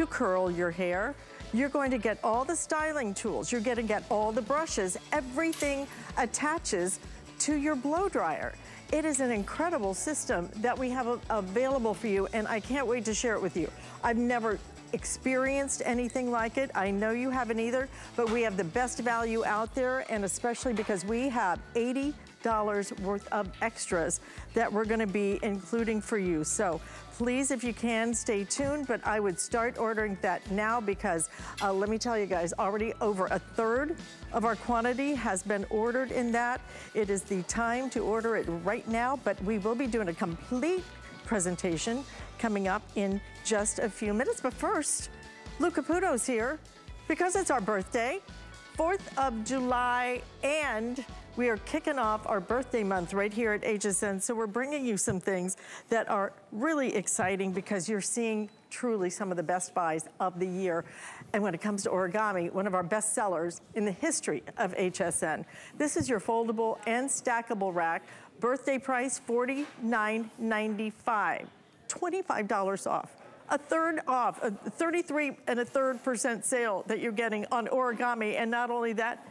to curl your hair. You're going to get all the styling tools. You're going to get all the brushes. Everything attaches to your blow dryer. It is an incredible system that we have available for you, and I can't wait to share it with you. I've never experienced anything like it. I know you haven't either, but we have the best value out there, and especially because we have 80 dollars worth of extras that we're gonna be including for you. So please, if you can, stay tuned, but I would start ordering that now because uh, let me tell you guys, already over a third of our quantity has been ordered in that. It is the time to order it right now, but we will be doing a complete presentation coming up in just a few minutes. But first, Lou Caputo's here because it's our birthday. 4th of July and we are kicking off our birthday month right here at HSN. So we're bringing you some things that are really exciting because you're seeing truly some of the best buys of the year. And when it comes to origami, one of our best sellers in the history of HSN. This is your foldable and stackable rack. Birthday price, $49.95. $25 off a third off, a 33 and a third percent sale that you're getting on origami. And not only that,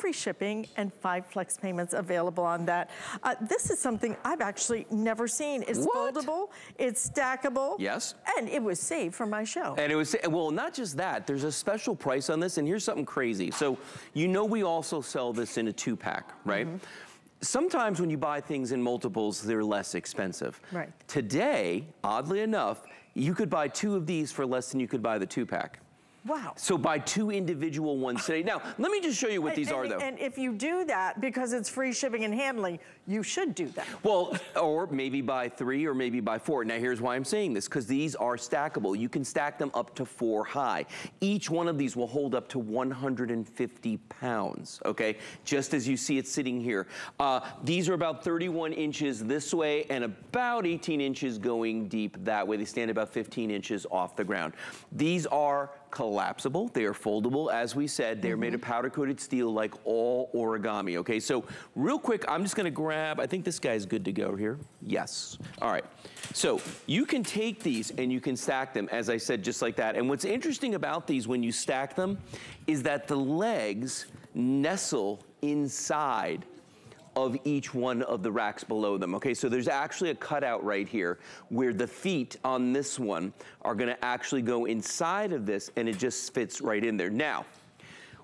free shipping and five flex payments available on that. Uh, this is something I've actually never seen. It's what? foldable, it's stackable. Yes. And it was saved for my show. And it was, well, not just that, there's a special price on this and here's something crazy. So you know we also sell this in a two pack, right? Mm -hmm. Sometimes when you buy things in multiples, they're less expensive. Right. Today, oddly enough, you could buy two of these for less than you could buy the two pack. Wow. So buy two individual ones today. Now, let me just show you what and, these and, are though. And if you do that, because it's free shipping and handling, you should do that. Well, or maybe buy three or maybe buy four. Now here's why I'm saying this, because these are stackable. You can stack them up to four high. Each one of these will hold up to 150 pounds, okay? Just as you see it sitting here. Uh, these are about 31 inches this way and about 18 inches going deep that way. They stand about 15 inches off the ground. These are collapsible. They are foldable. As we said, they're mm -hmm. made of mm-hmm. powder coated steel like all origami, okay? So real quick, I'm just gonna grab, I think this guy's good to go here. Yes. All right. So you can take these and you can stack them, as I said, just like that. And what's interesting about these when you stack them is that the legs nestle inside of each one of the racks below them. Okay, so there's actually a cutout right here where the feet on this one are gonna actually go inside of this and it just fits right in there. Now,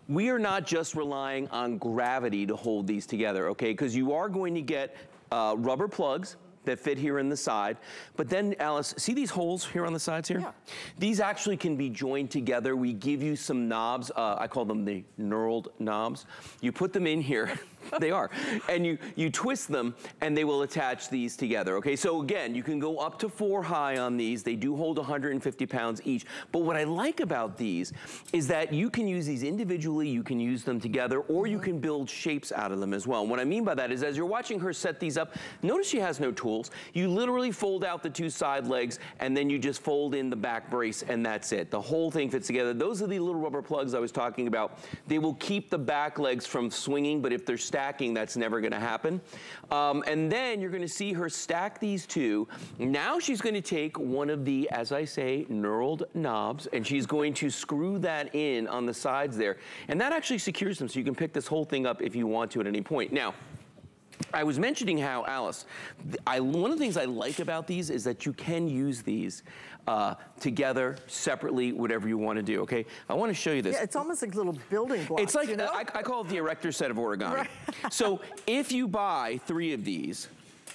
we are not just relying on gravity to hold these together, okay? Because you are going to get uh, rubber plugs, that fit here in the side. But then, Alyce, see these holes here on the sides here? Yeah. These actually can be joined together. We give you some knobs. Uh, I call them the knurled knobs. You put them in here. they are. And you, you twist them and they will attach these together, okay? So again, you can go up to four high on these. They do hold 150 pounds each. But what I like about these is that you can use these individually, you can use them together, or you can build shapes out of them as well. And what I mean by that is as you're watching her set these up, notice she has no tools. You literally fold out the two side legs and then you just fold in the back brace and that's it. The whole thing fits together. Those are the little rubber plugs I was talking about. They will keep the back legs from swinging, but if they're stacking, that's never gonna happen. Um, and then you're gonna see her stack these two. Now she's gonna take one of the, as I say, knurled knobs, and she's going to screw that in on the sides there. And that actually secures them, so you can pick this whole thing up if you want to at any point. Now, I was mentioning how, Alyce, I, one of the things I like about these is that you can use these uh, together, separately, whatever you want to do, okay? I want to show you this. Yeah, it's almost like little building blocks, It's like, you know? I, I, call it the erector set of origami. Right. so if you buy three of these,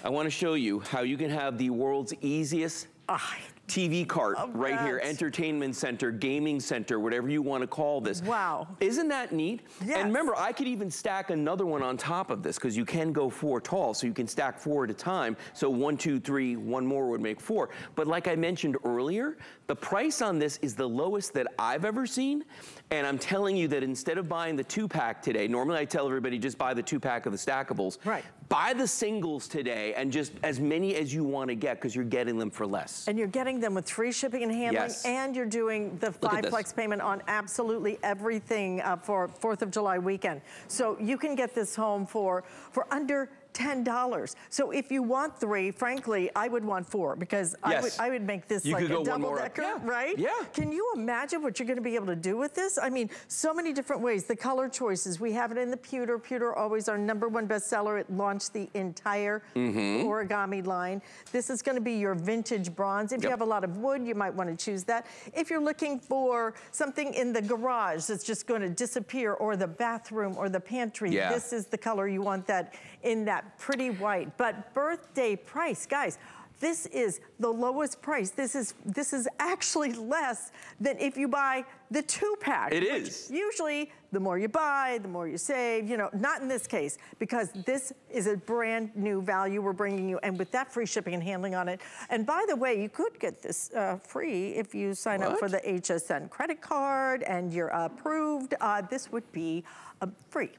I want to show you how you can have the world's easiest ah, TV cart right that. here, entertainment center, gaming center, whatever you want to call this. Wow. Isn't that neat? Yes. And remember, I could even stack another one on top of this because you can go four tall, so you can stack four at a time. So one, two, three, one more would make four. But like I mentioned earlier, the price on this is the lowest that I've ever seen. And I'm telling you that instead of buying the two pack today, normally I tell everybody just buy the two pack of the stackables. Right. Buy the singles today and just as many as you want to get because you're getting them for less. And you're getting them with free shipping and handling yes. and you're doing the five flex payment on absolutely everything uh, for 4th of July weekend. So you can get this home for, for under $10. So if you want three, frankly, I would want four because I, would, I would make this You like a double decker, Yeah. right? Yeah. Can you imagine what you're gonna be able to do with this? I mean, so many different ways. The color choices, we have it in the pewter. Pewter always our number one bestseller. It launched the entire Mm-hmm. origami line. This is gonna be your vintage bronze. If you have a lot of wood, you might wanna choose that. If you're looking for something in the garage that's just gonna disappear or the bathroom or the pantry, Yeah. this is the color you want that in that pretty white. But birthday price, guys, this is the lowest price. This is this is actually less than if you buy the two pack. It is. Usually, the more you buy, the more you save. You know, not in this case because this is a brand new value we're bringing you, and with that free shipping and handling on it. And by the way, you could get this uh, free if you sign up for the HSN credit card and you're approved. Uh, this would be uh, free.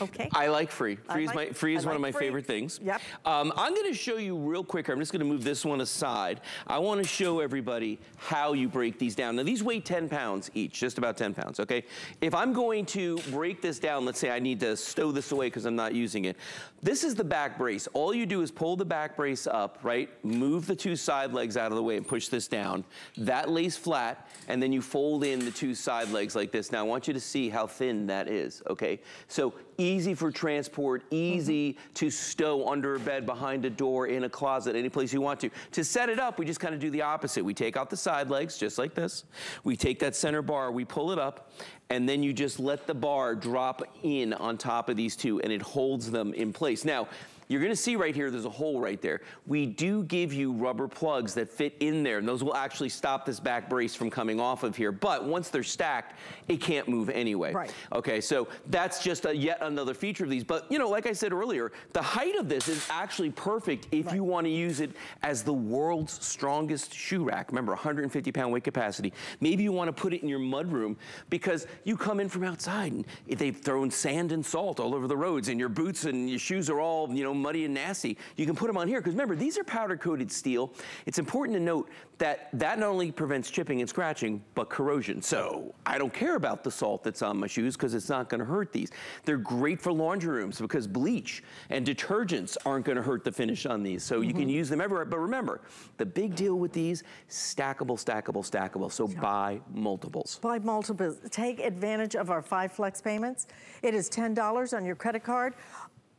Okay. I like free. I Free is, like- my, free I is one of my free. favorite things. Yep. Um, I'm gonna show you real quick. I'm just gonna move this one aside. I wanna show everybody how you break these down. Now these weigh 10 pounds each, just about 10 pounds, okay? If I'm going to break this down, let's say I need to stow this away because I'm not using it. This is the back brace. All you do is pull the back brace up, right? Move the two side legs out of the way and push this down. That lays flat, and then you fold in the two side legs like this. Now I want you to see how thin that is, okay? So easy for transport, easy mm-hmm. to stow under a bed, behind a door, in a closet, any place you want to. To set it up, we just kind of do the opposite. We take out the side legs, just like this. We take that center bar, we pull it up, and then you just let the bar drop in on top of these two, and it holds them in place. Now, you're gonna see right here, there's a hole right there. We do give you rubber plugs that fit in there, and those will actually stop this back brace from coming off of here. But once they're stacked, it can't move anyway. Right. Okay, so that's just a yet another feature of these. But you know, like I said earlier, the height of this is actually perfect if you want to use it as the world's strongest shoe rack. Remember, 150 pound weight capacity. Maybe you want to put it in your mudroom because you come in from outside and they've thrown sand and salt all over the roads and your boots and your shoes are all, you know, muddy and nasty. You can put them on here because remember, these are powder coated steel. It's important to note that that not only prevents chipping and scratching, but corrosion. So I don't care about the salt that's on my shoes because it's not gonna hurt these. They're great for laundry rooms because bleach and detergents aren't gonna hurt the finish on these. So you can mm-hmm. use them everywhere. But remember, the big deal with these, stackable, stackable, stackable. So buy multiples. Buy multiples. Take advantage of our five flex payments. It is $10 on your credit card.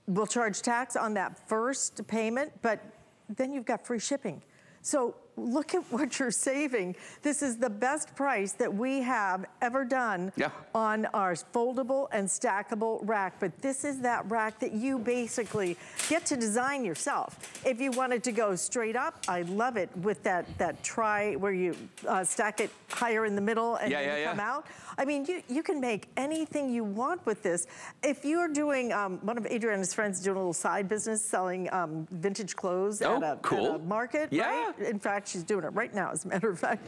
We'll charge tax on that first payment, but then you've got free shipping. So look at what you're saving. This is the best price that we have ever done Yeah. on our foldable and stackable rack. But this is that rack that you basically get to design yourself. If you wanted to go straight up, I love it with that, that try where you uh, stack it higher in the middle and Yeah, then yeah, come out. I mean, you, you can make anything you want with this. If you're doing, um, one of Adriana's friends doing a little side business selling um, vintage clothes Oh, at, a, cool. at a market, Yeah. right? In fact, she's doing it right now, as a matter of fact.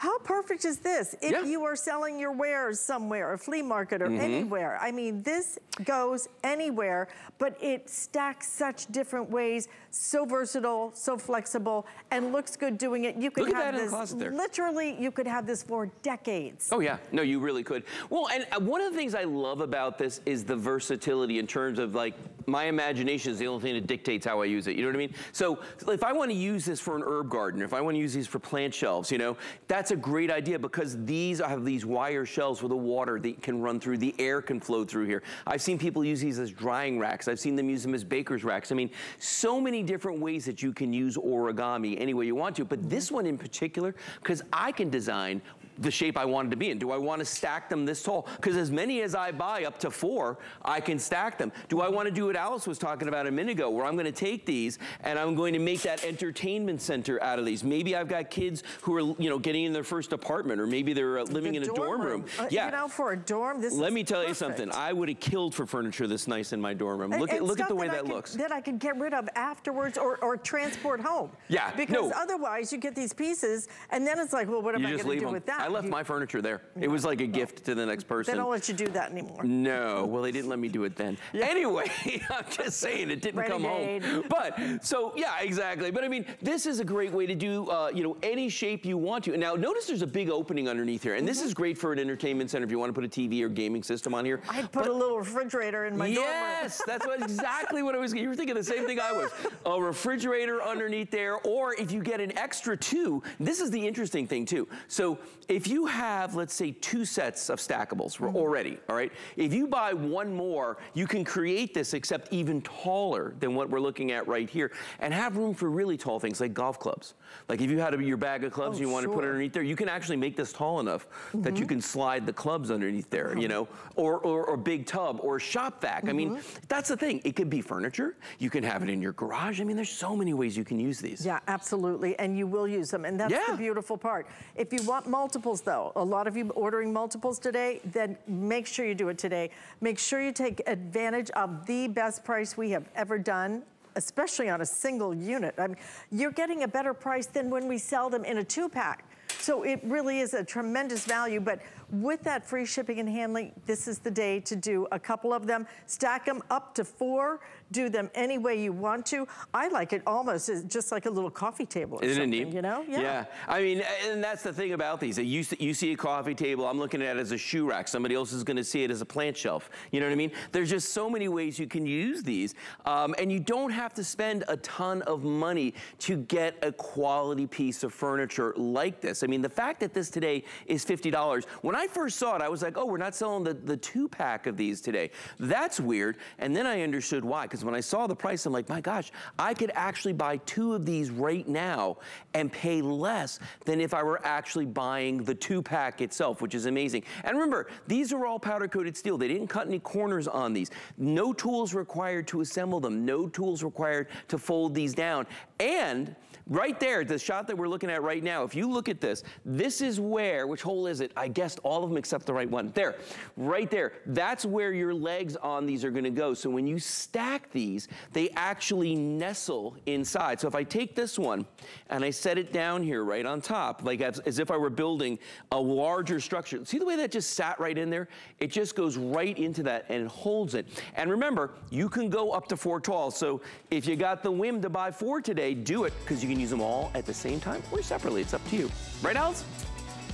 How perfect is this? If Yeah. you are selling your wares somewhere, a flea market or Mm-hmm. anywhere, I mean, this goes anywhere, but it stacks such different ways, so versatile, so flexible, and looks good doing it. You could Look have that in the this, literally, you could have this for decades. Oh yeah, no, you really could. Well, and uh, one of the things I love about this is the versatility in terms of like, my imagination is the only thing that dictates how I use it, you know what I mean? So if I wanna use this for an herb garden, if I wanna use these for plant shelves, you know, that's a great idea because these have these wire shelves where the water that can run through, the air can flow through here. I've seen people use these as drying racks. I've seen them use them as baker's racks. I mean, so many different ways that you can use origami any way you want to, but this one in particular, because I can design the shape I wanted to be in. Do I want to stack them this tall? Because as many as I buy, up to four, I can stack them. Do I want to do what Alyce was talking about a minute ago, where I'm going to take these and I'm going to make that entertainment center out of these? Maybe I've got kids who are, you know, getting in their first apartment, or maybe they're uh, living The in a dorm room. Uh, yeah. You know, for a dorm, this Let me tell you something. I would have killed for furniture this nice in my dorm room. And- Look at and look at the way that could- looks. That I could get rid of afterwards or, or transport home. Yeah, Because no. otherwise you get these pieces and then it's like, well, what am You I going to do them. with that? I left my furniture there. It was like a gift to the next person. They don't let you do that anymore. No, well, they didn't let me do it then. Yeah. Anyway, I'm just saying it didn't Renegade. come home. But, so, yeah, exactly. But I mean, this is a great way to do, uh, you know, any shape you want to. And now, notice there's a big opening underneath here. And mm -hmm. this is great for an entertainment center if you want to put a TV or gaming system on here. I'd put but, a little refrigerator in my Yes, that's what, exactly what I was, you were thinking the same thing I was. A refrigerator underneath there, or if you get an extra two, this is the interesting thing too. So if you have, let's say, two sets of stackables mm -hmm. already, all right? If you buy one more, you can create this except even taller than what we're looking at right here and have room for really tall things like golf clubs. Like if you had a, your bag of clubs oh, and you want sure. to put it underneath there, you can actually make this tall enough mm -hmm. that you mm-hmm. can slide the clubs underneath there, you know, or, or, or big tub or shop vac. Mm -hmm. I mean, mm-hmm. that's the thing. It could be furniture. You can have it in your garage. I mean, there's so many ways you can use these. Yeah, absolutely. And you will use them. And that's yeah. the beautiful part. If you want multiples though, a lot of you ordering multiples today, then make sure you do it today. Make sure you take advantage of the best price we have ever done especially on a single unit. I mean, you're getting a better price than when we sell them in a two pack. So it really is a tremendous value, but with that free shipping and handling, this is the day to do a couple of them. Stack them up to four do them any way you want to. I like it almost just like a little coffee table Isn't something, it neat? you know? Yeah. yeah. I mean, and that's the thing about these. You, you see a coffee table, I'm looking at it as a shoe rack. Somebody else is gonna see it as a plant shelf. You know what I mean? There's just so many ways you can use these. Um, and you don't have to spend a ton of money to get a quality piece of furniture like this. I mean, the fact that this today is $50, when I first saw it, I was like, oh, we're not selling the, the two pack of these today. That's weird. And then I understood why, because when I saw the price, I'm like, my gosh, I could actually buy two of these right now and pay less than if I were actually buying the two pack itself, which is amazing. And remember, these are all powder coated steel. They didn't cut any corners on these. No tools required to assemble them. No tools required to fold these down. And Right there, the shot that we're looking at right now, if you look at this, this is where, which hole is it? I guessed all of them except the right one. There, right there. That's where your legs on these are gonna go. So when you stack these, they actually nestle inside. So if I take this one and I set it down here right on top, like as, as if I were building a larger structure. See the way that just sat right in there? It just goes right into that and it holds it. And remember, you can go up to four tall. So if you got the whim to buy four today, do it because you can use them all at the same time or separately. It's up to you. Right, Alyce?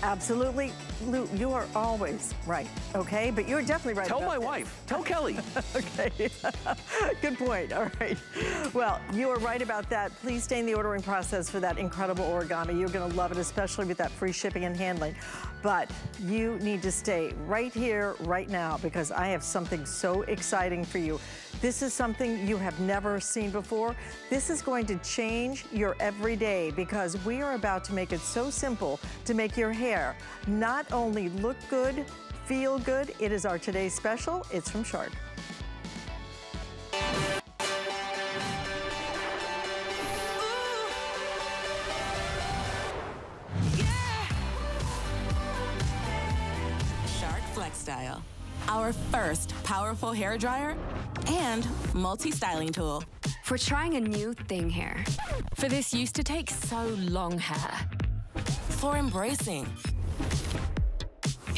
Absolutely. Lou, you are always right, okay? But you're definitely right Tell my this. wife. Tell Kelly. okay. Good point. All right. Well, you are right about that. Please stay in the ordering process for that incredible origami. You're going to love it, especially with that free shipping and handling. But you need to stay right here, right now, because I have something so exciting for you. This is something you have never seen before. This is going to change your everyday because we are about to make it so simple to make your hair not only look good, feel good. It is our today's special. It's from Shark. Style, our first powerful hair dryer and multi-styling tool. For trying a new thing hair. For this used to take so long hair. For embracing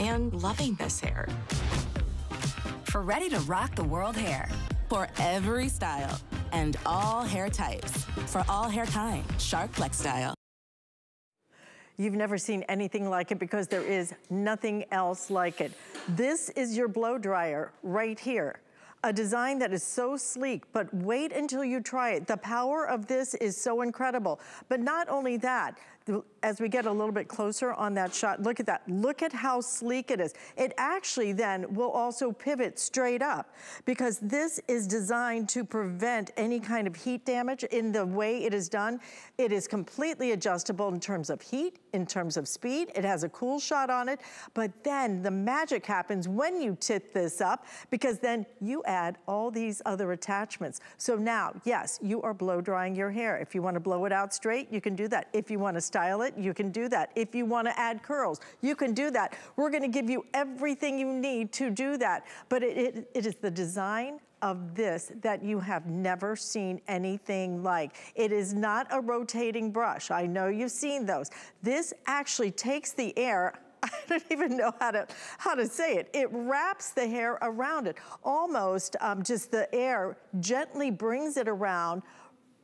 and loving this hair. For ready to rock the world hair. For every style and all hair types. For all hair kind, Shark FlexStyle. You've never seen anything like it because there is nothing else like it. This is your blow dryer right here a design that is so sleek, but wait until you try it. The power of this is so incredible. But not only that, as we get a little bit closer on that shot, look at that. Look at how sleek it is. It actually then will also pivot straight up because this is designed to prevent any kind of heat damage in the way it is done. It is completely adjustable in terms of heat, in terms of speed. It has a cool shot on it, but then the magic happens when you tip this up because then you add all these other attachments. So now, yes, you are blow drying your hair. If you wanna blow it out straight, you can do that. If you wanna style it, you can do that. If you wanna add curls, you can do that. We're gonna give you everything you need to do that. But it, it, it is the design of this that you have never seen anything like. It is not a rotating brush. I know you've seen those. This actually takes the air I don't even know how to how to say it. It wraps the hair around it. Almost um, just the air gently brings it around,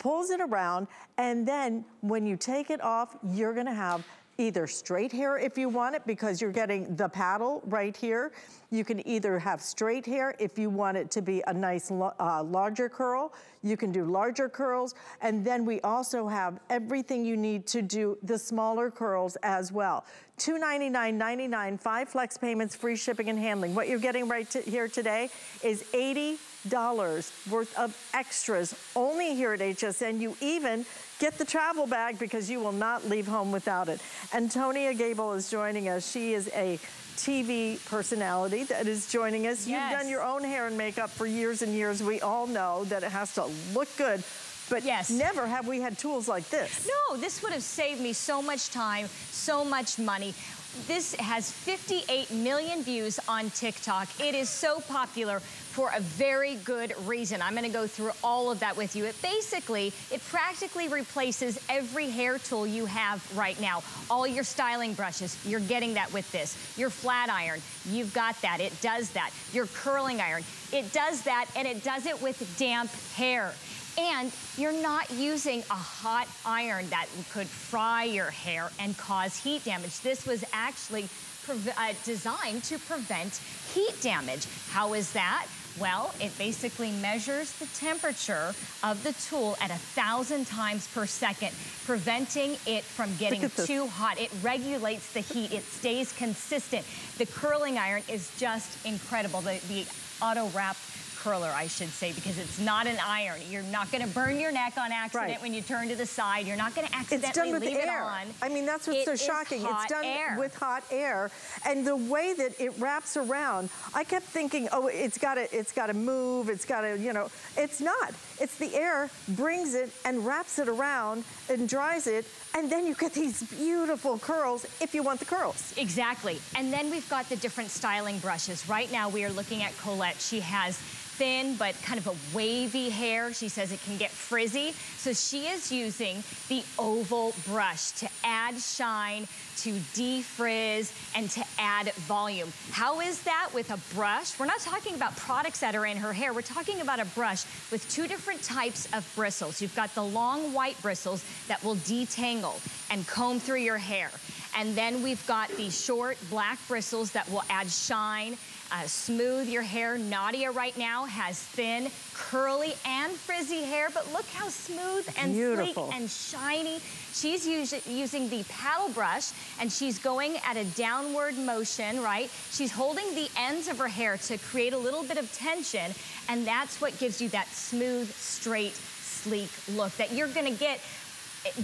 pulls it around, and then when you take it off, you're gonna have either straight hair if you want it because you're getting the paddle right here. You can either have straight hair if you want it to be a nice uh, larger curl. You can do larger curls. And then we also have everything you need to do the smaller curls as well. $299.99, five flex payments, free shipping and handling. What you're getting right to here today is 80 dollars worth of extras only here at HSN. You even get the travel bag because you will not leave home without it. Antonia Gable is joining us. She is a TV personality that is joining us. Yes. You've done your own hair and makeup for years and years. We all know that it has to look good. But yes. never have we had tools like this. No, this would have saved me so much time, so much money. This has 58 million views on TikTok. It is so popular for a very good reason. I'm gonna go through all of that with you. It basically, it practically replaces every hair tool you have right now. All your styling brushes, you're getting that with this. Your flat iron, you've got that, it does that. Your curling iron, it does that, and it does it with damp hair. And you're not using a hot iron that could fry your hair and cause heat damage. This was actually uh, designed to prevent heat damage. How is that? Well, it basically measures the temperature of the tool at a thousand times per second, preventing it from getting too hot. It regulates the heat. It stays consistent. The curling iron is just incredible. The, the auto wrap curler, I should say, because it's not an iron. You're not gonna burn your neck on accident right. when you turn to the side. You're not gonna accidentally leave air. it on. I mean, that's what's it so shocking. It's done air. with hot air. And the way that it wraps around, I kept thinking, oh, it's gotta, it's gotta move, it's gotta, you know, it's not. It's the air brings it and wraps it around and dries it, and then you get these beautiful curls if you want the curls. Exactly. And then we've got the different styling brushes. Right now we are looking at Colette. She has thin but kind of a wavy hair. She says it can get frizzy. So she is using the oval brush to add shine, to defrizz, and to add volume. How is that with a brush? We're not talking about products that are in her hair. We're talking about a brush with two different types of bristles. You've got the long white bristles that will detangle and comb through your hair. And then we've got the short black bristles that will add shine uh, smooth your hair. Nadia right now has thin, curly, and frizzy hair, but look how smooth and Beautiful. sleek and shiny. She's using the paddle brush, and she's going at a downward motion, right? She's holding the ends of her hair to create a little bit of tension, and that's what gives you that smooth, straight, sleek look that you're gonna get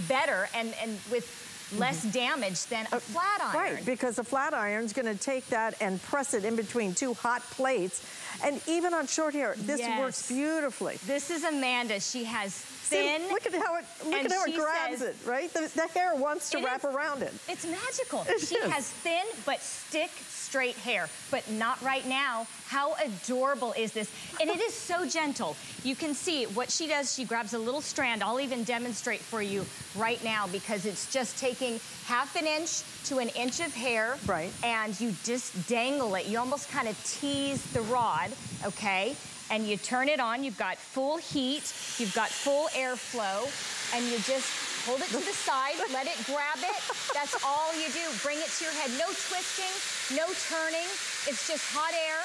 better and, and with less mm -hmm. damage than a uh, flat iron. Right, because a flat iron is gonna take that and press it in between two hot plates. And even on short hair, this yes. works beautifully. This is Amanda. She has thin. See, look at how it look at how it grabs says, it, right? The, the, hair wants to wrap is, around it. It's magical. It she is. has thin but stick straight hair, but not right now. How adorable is this? And it is so gentle. You can see what she does, she grabs a little strand. I'll even demonstrate for you right now because it's just taking half an inch to an inch of hair. Right. And you just dangle it. You almost kind of tease the rod, okay? And you turn it on, you've got full heat, you've got full airflow, and you just Hold it to the side, let it grab it. That's all you do. Bring it to your head. No twisting, no turning. It's just hot air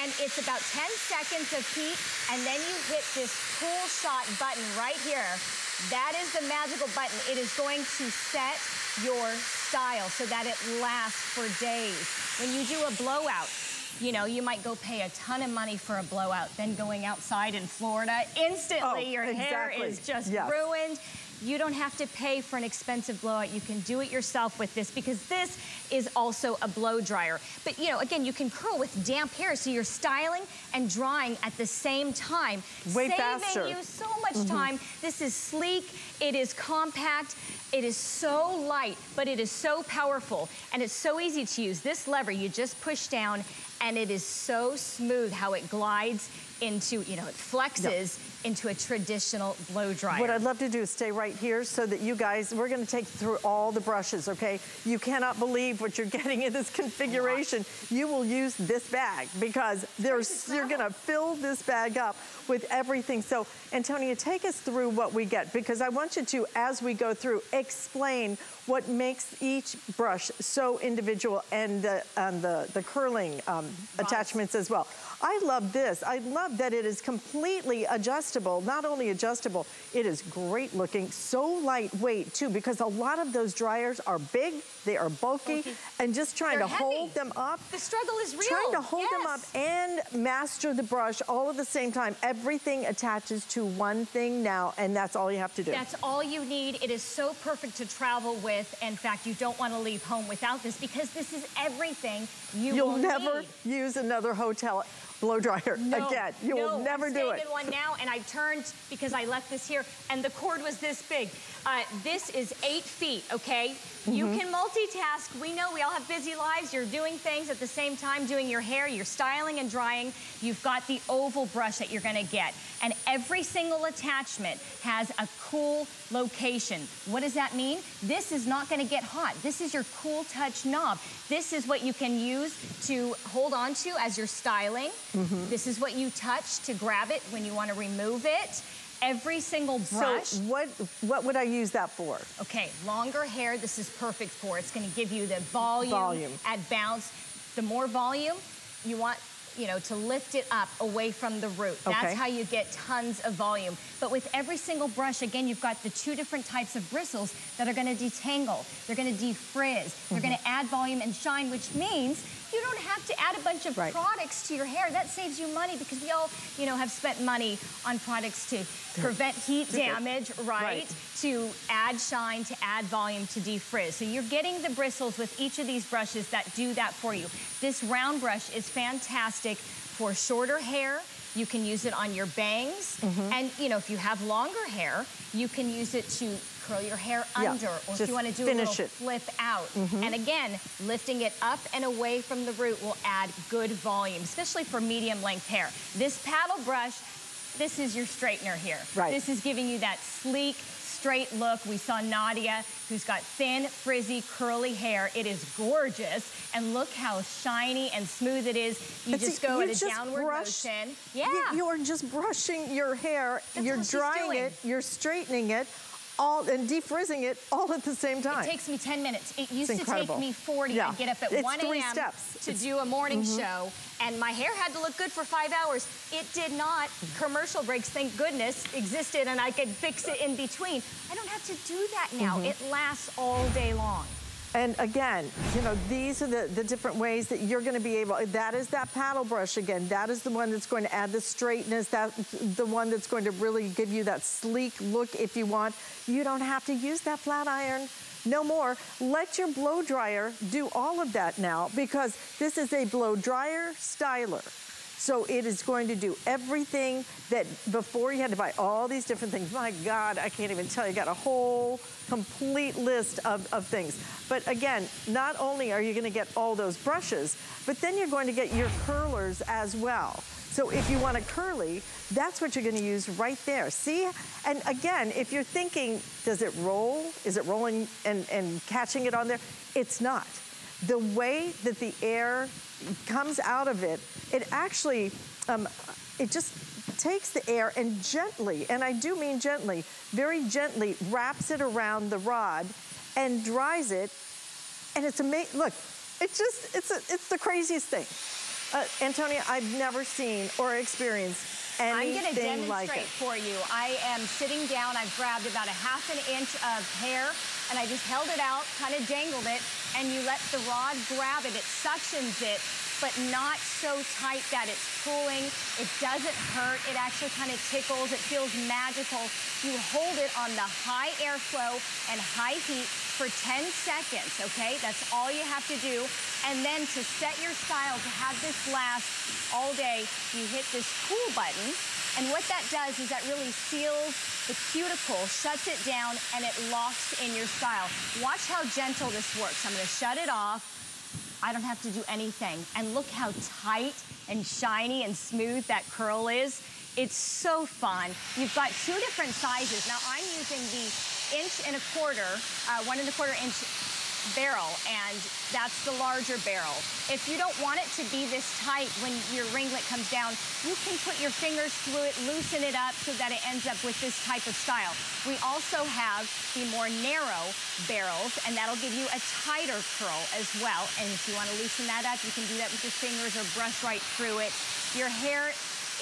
and it's about 10 seconds of heat, and then you hit this cool shot button right here. That is the magical button. It is going to set your style so that it lasts for days. When you do a blowout, you know, you might go pay a ton of money for a blowout, then going outside in Florida, instantly oh, your exactly. hair is just yes. ruined. You don't have to pay for an expensive blowout. You can do it yourself with this because this is also a blow dryer. But you know, again, you can curl with damp hair so you're styling and drying at the same time. Way saving faster. you so much mm -hmm. time. This is sleek, it is compact, it is so light, but it is so powerful and it's so easy to use. This lever, you just push down and it is so smooth how it glides into, you know, it flexes into a traditional blow dryer. What I'd love to do is stay right here so that you guys, we're gonna take through all the brushes, okay? You cannot believe what you're getting in this configuration. You will use this bag because there's, you're gonna fill this bag up with everything. So, Antonia, take us through what we get because I want you to, as we go through, explain what makes each brush so individual and the, um, the, the curling um, attachments as well. I love this. I love that it is completely adjustable. Not only adjustable, it is great looking, so lightweight too, because a lot of those dryers are big, they are bulky, bulky. and just trying They're to heavy. hold them up. The struggle is real. Trying to hold yes. them up and master the brush all at the same time. Everything attaches to one thing now, and that's all you have to do. That's all you need. It is so perfect to travel with. In fact, you don't want to leave home without this because this is everything you You'll never need. use another hotel blow dryer no, again. You no, will never I'm do it. in one now, and I turned because I left this here, and the cord was this big. Uh, this is eight feet, okay? Mm -hmm. You mm-hmm. can multitask. We know we all have busy lives. You're doing things at the same time, doing your hair, you're styling and drying. You've got the oval brush that you're gonna get. And every single attachment has a cool location. What does that mean? This is not gonna get hot. This is your cool touch knob. This is what you can use to hold on to as you're styling. Mm -hmm. This is what you touch to grab it when you wanna remove it every single brush. So what, what would I use that for? Okay, longer hair, this is perfect for. It's gonna give you the volume, volume. add bounce. The more volume, you want you know, to lift it up away from the root. That's okay. how you get tons of volume. But with every single brush, again, you've got the two different types of bristles that are gonna detangle. They're gonna defrizz. Mm -hmm. They're gonna mm-hmm. add volume and shine, which means you don't have to add a bunch of right. products to your hair. That saves you money because we all, you know, have spent money on products to prevent heat damage, right? right? To add shine, to add volume, to defrizz. So you're getting the bristles with each of these brushes that do that for you. This round brush is fantastic for shorter hair, you can use it on your bangs. Mm -hmm. And, you know, if you have longer hair, you can use it to curl your hair yeah, under or if you want to do a little it. flip out. Mm -hmm. And again, lifting it up and away from the root will add good volume, especially for medium length hair. This paddle brush, this is your straightener here. Right. This is giving you that sleek, straight look. We saw Nadia, who's got thin, frizzy, curly hair. It is gorgeous. And look how shiny and smooth it is. You it's just go in a downward brush, motion. Yeah. You, you, are just brushing your hair. That's you're drying it. You're straightening it all and defrizzing it all at the same time. It takes me 10 minutes. It used to take me 40. Yeah. Get up at it's 1 a.m. to it's, do a morning mm -hmm. show, and my hair had to look good for five hours. It did not. Commercial breaks, thank goodness, existed, and I could fix it in between. I don't have to do that now. Mm -hmm. It lasts all day long. And again, you know, these are the, the different ways that you're gonna be able, that is that paddle brush again. That is the one that's going to add the straightness, That the one that's going to really give you that sleek look if you want. You don't have to use that flat iron no more. Let your blow dryer do all of that now because this is a blow dryer styler. So it is going to do everything that before you had to buy all these different things. My God, I can't even tell you. Got a whole complete list of, of things. But again, not only are you gonna get all those brushes, but then you're going to get your curlers as well. So if you want a curly, that's what you're gonna use right there. See? And again, if you're thinking, does it roll? Is it rolling and, and catching it on there? It's not. The way that the air comes out of it, it actually, um, it just takes the air and gently, and I do mean gently, very gently wraps it around the rod and dries it. And it's amazing. Look, it's just, it's, a, it's the craziest thing. Uh, Antonia, I've never seen or experienced I'm going to demonstrate like for you. I am sitting down. I've grabbed about a half an inch of hair, and I just held it out, kind of dangled it, and you let the rod grab it. It suctions it but not so tight that it's pulling. It doesn't hurt. It actually kind of tickles. It feels magical. You hold it on the high airflow and high heat for 10 seconds, okay? That's all you have to do. And then to set your style, to have this last all day, you hit this cool button. And what that does is that really seals the cuticle, shuts it down, and it locks in your style. Watch how gentle this works. I'm gonna shut it off. I don't have to do anything. And look how tight and shiny and smooth that curl is. It's so fun. You've got two different sizes. Now I'm using the inch and a quarter, uh, one and a quarter inch barrel, and that's the larger barrel. If you don't want it to be this tight when your ringlet comes down, you can put your fingers through it, loosen it up so that it ends up with this type of style. We also have the more narrow barrels, and that'll give you a tighter curl as well. And if you want to loosen that up, you can do that with your fingers or brush right through it. Your hair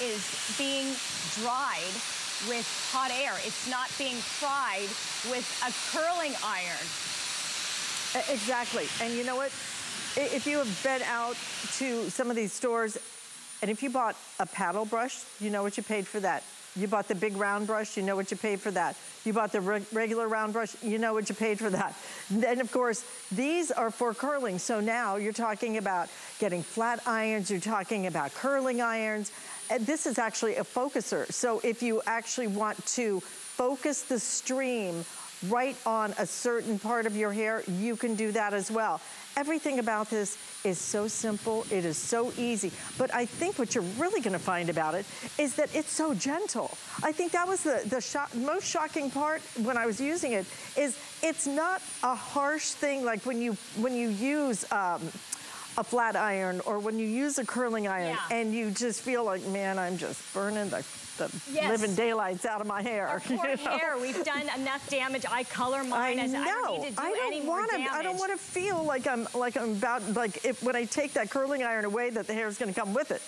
is being dried with hot air. It's not being fried with a curling iron. Exactly. And you know what? If you have been out to some of these stores and if you bought a paddle brush, you know what you paid for that. You bought the big round brush, you know what you paid for that. You bought the re regular round brush, you know what you paid for that. Then of course, these are for curling. So now you're talking about getting flat irons, you're talking about curling irons. And this is actually a focuser. So if you actually want to focus the stream right on a certain part of your hair, you can do that as well. Everything about this is so simple, it is so easy. But I think what you're really gonna find about it is that it's so gentle. I think that was the, the sho most shocking part when I was using it, is it's not a harsh thing like when you, when you use um, a flat iron or when you use a curling iron yeah. and you just feel like, man, I'm just burning the the yes. living daylights out of my hair. Our poor you know? hair, we've done enough damage. I color mine I as know. I don't need to do I don't any wanna, more I don't want to feel like I'm like I'm about like if when I take that curling iron away that the hair is going to come with it.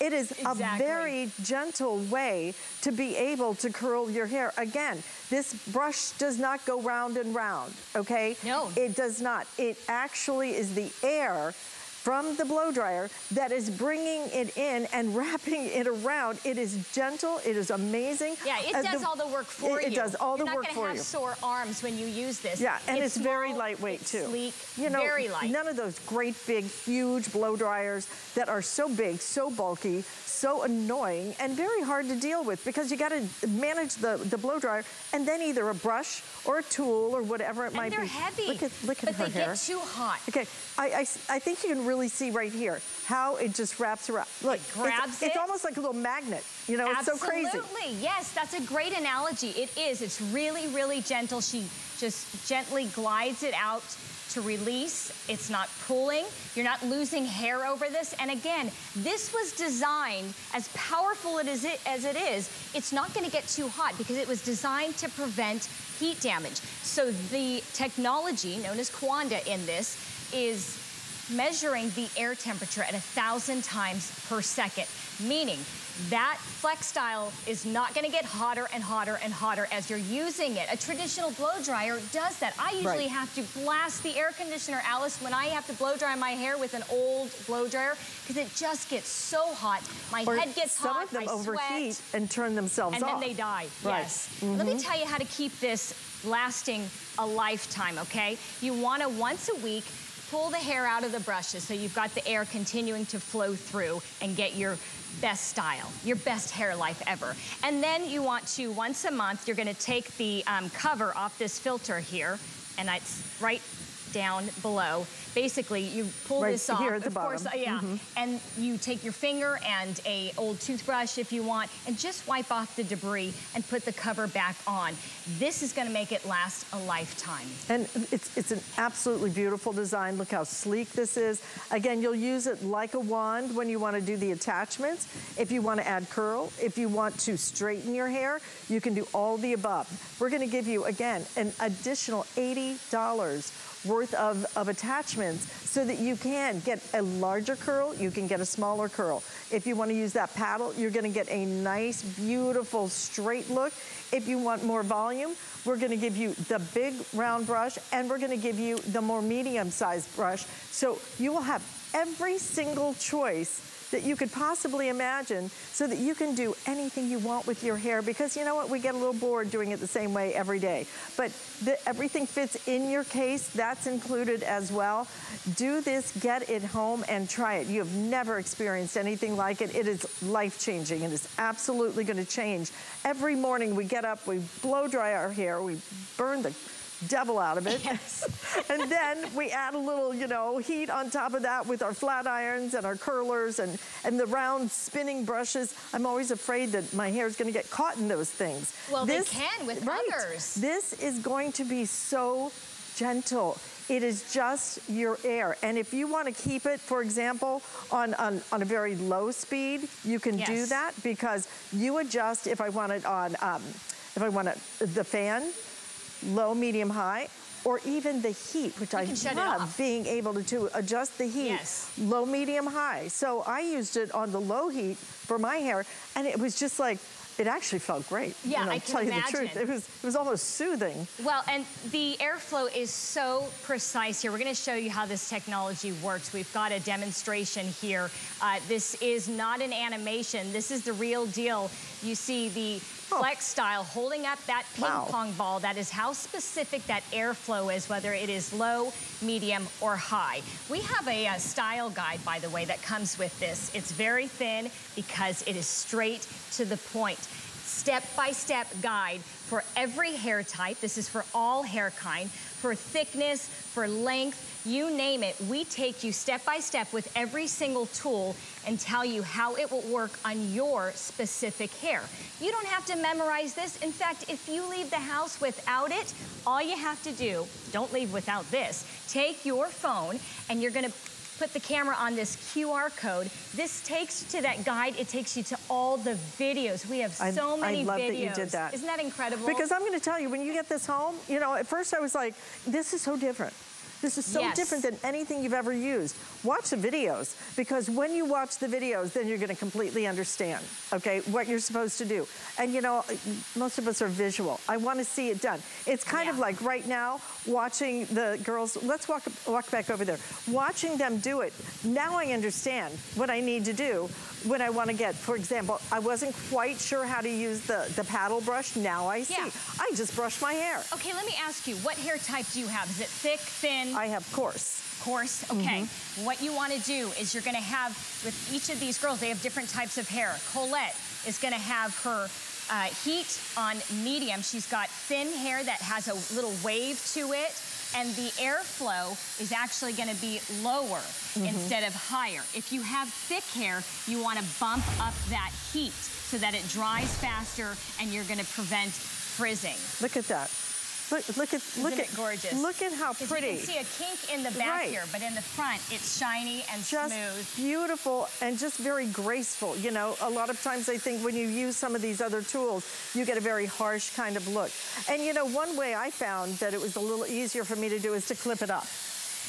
It is exactly. a very gentle way to be able to curl your hair. Again, this brush does not go round and round, okay? No. It does not. It actually is the air from the blow dryer that is bringing it in and wrapping it around. It is gentle. It is amazing. Yeah, it uh, does the, all the work for it, you. It does all You're the work for you. You're not going to have sore arms when you use this. Yeah, and it's, it's small, very lightweight it's too. sleek, you know, very light. None of those great big, huge blow dryers that are so big, so bulky, so annoying, and very hard to deal with because you got to manage the, the blow dryer and then either a brush or a tool or whatever it and might they're heavy. Look at, look at but her they get too hot. Okay, I, I, I think you can really see right here how it just wraps around. Look, it grabs it's, it. it's almost like a little magnet. You know, Absolutely. it's so crazy. Absolutely, yes, that's a great analogy. It is, it's really, really gentle. She just gently glides it out to release. It's not pulling. You're not losing hair over this. And again, this was designed, as powerful it is, as it is, it's not gonna get too hot because it was designed to prevent heat damage. So the technology known as Coanda in this is measuring the air temperature at a thousand times per second, meaning that flex style is not gonna get hotter and hotter and hotter as you're using it. A traditional blow dryer does that. I usually right. have to blast the air conditioner, Alyce, when I have to blow dry my hair with an old blow dryer because it just gets so hot. My or head gets some hot, Some of them I overheat sweat, and turn themselves and off. And then they die, right. yes. Mm -hmm. Let me mm-hmm. tell you how to keep this lasting a lifetime, okay? You wanna once a week pull the hair out of the brushes so you've got the air continuing to flow through and get your best style, your best hair life ever. And then you want to, once a month, you're gonna take the um, cover off this filter here, and it's right down below basically you pull right this off. Here at the of bottom. course, yeah. Mm -hmm. And you take your finger and a old toothbrush if you want, and just wipe off the debris and put the cover back on. This is gonna make it last a lifetime. And it's, it's an absolutely beautiful design. Look how sleek this is. Again, you'll use it like a wand when you wanna do the attachments. If you wanna add curl, if you want to straighten your hair, you can do all the above. We're gonna give you, again, an additional $80 worth of, of attachments so that you can get a larger curl, you can get a smaller curl. If you wanna use that paddle, you're gonna get a nice, beautiful, straight look. If you want more volume, we're gonna give you the big round brush and we're gonna give you the more medium-sized brush. So you will have every single choice that you could possibly imagine so that you can do anything you want with your hair because you know what, we get a little bored doing it the same way every day. But the, everything fits in your case, that's included as well. Do this, get it home and try it. You have never experienced anything like it. It is life-changing. It is absolutely gonna change. Every morning we get up, we blow dry our hair, we burn the devil out of it. Yes. and then we add a little, you know, heat on top of that with our flat irons and our curlers and, and the round spinning brushes. I'm always afraid that my hair is going to get caught in those things. Well, they can with right, others. This is going to be so gentle. It is just your air. And if you want to keep it, for example, on, on, on a very low speed, you can do that because you adjust if I want it on, um, if I want it, the fan, low, medium, high, or even the heat, which I can shut it love being able to, to adjust the heat, Yes. low, medium, high. So I used it on the low heat for my hair, and it was just like, it actually felt great. Yeah, you know, I can tell you the truth. It was, it was almost soothing. Well, and the airflow is so precise here. We're going to show you how this technology works. We've got a demonstration here. Uh, this is not an animation. This is the real deal. You see the FlexStyle holding up that ping Wow. pong ball. That is how specific that airflow is, whether it is low, medium, or high. We have a, uh style guide, by the way, that comes with this. It's very thin because it is straight to the point step-by-step guide for every hair type. This is for all hair kind, for thickness, for length, you name it. We take you step by step with every single tool and tell you how it will work on your specific hair. You don't have to memorize this. In fact, if you leave the house without it, all you have to do, don't leave without this, take your phone and you're gonna put the camera on this QR code. This takes you to that guide. It takes you to all the videos. We have I- so I many love videos. that you did that. Isn't that incredible? Because I'm going to tell you, when you get this home, you know, at first I was like, this is so different. This is so Yes. different than anything you've ever used. Watch the videos because when you watch the videos, then you're going to completely understand, okay, what you're supposed to do. And you know, most of us are visual. I want to see it done. It's kind of like right now watching the girls. Let's walk walk back over there. Watching them do it. Now I understand what I need to do when I want to get. For example, I wasn't quite sure how to use the the paddle brush. Now I see. Yeah. I just brush my hair. Okay, let me ask you, what hair type do you have? Is it thick, thin, I have coarse. coarse? Okay. What you want to do is you're going to have, with each of these girls, they have different types of hair. Colette is going to have her uh, heat on medium. She's got thin hair that has a little wave to it. And the airflow is actually going to be lower instead of higher. If you have thick hair, you want to bump up that heat so that it dries faster and you're going to prevent frizzing. Look at that. Look, look at look Isn't at gorgeous? Look at how pretty. You can see a kink in the back Right. here, but in the front, it's shiny and just smooth. beautiful and just very graceful. You know, a lot of times I think when you use some of these other tools, you get a very harsh kind of look. And you know, one way I found that it was a little easier for me to do is to clip it up.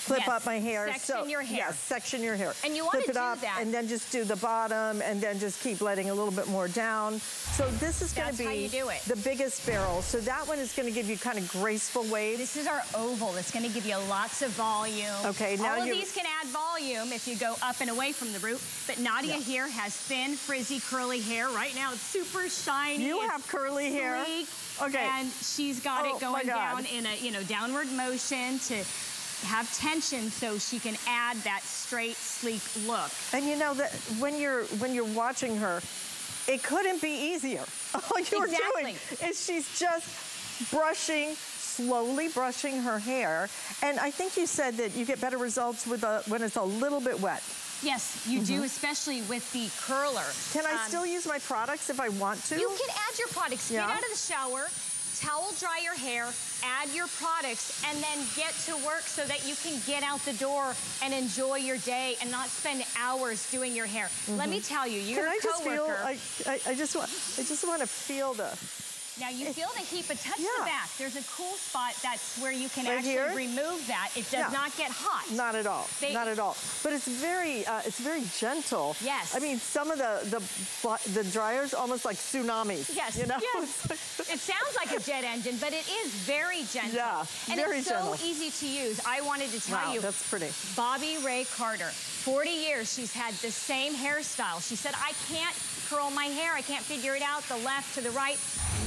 Clip Yes, up my hair. section so, your hair. Yes, section your hair. And you wanna it do up that. and then just do the bottom and then just keep letting a little bit more down. So this is going to be how you do it. the biggest barrel. So that one is going to give you kind of graceful waves. This is our oval. That's going to give you lots of volume. Okay, now All of these can add volume if you go up and away from the root. But Nadia Yeah. here has thin, frizzy, curly hair. Right now, it's super shiny. You have curly hair. Okay. And she's got Oh, it going down in a you know downward motion to have tension so she can add that straight, sleek look. And you know that when you're when you're watching her, it couldn't be easier. All you're doing Exactly. is she's just brushing, slowly brushing her hair. And I think you said that you get better results with a, when it's a little bit wet. Yes, you do, especially with the curler. Mm-hmm. Can I Um, still use my products if I want to? You can add your products. Yeah. Get out of the shower, towel dry your hair, add your products, and then get to work so that you can get out the door and enjoy your day and not spend hours doing your hair. Let me tell you, your Mm-hmm. Can I just feel? I, I, I just want. I just want to feel the. Now you feel the heat, but touch Yeah. the back. There's a cool spot that's where you can Right actually here? remove that. It does Yeah. not get hot. Not at all. They- not at all. But it's very, uh, it's very gentle. Yes. I mean, some of the the the dryers almost like tsunamis. Yes, You know. yes. it sounds like a jet engine, but it is very gentle. Yeah, and very it's so gentle. easy to use. I wanted to tell wow, you, that's pretty. Bobbi Ray Carter, 40 years she's had the same hairstyle. She said, I can't curl my hair. I can't figure it out, the left to the right.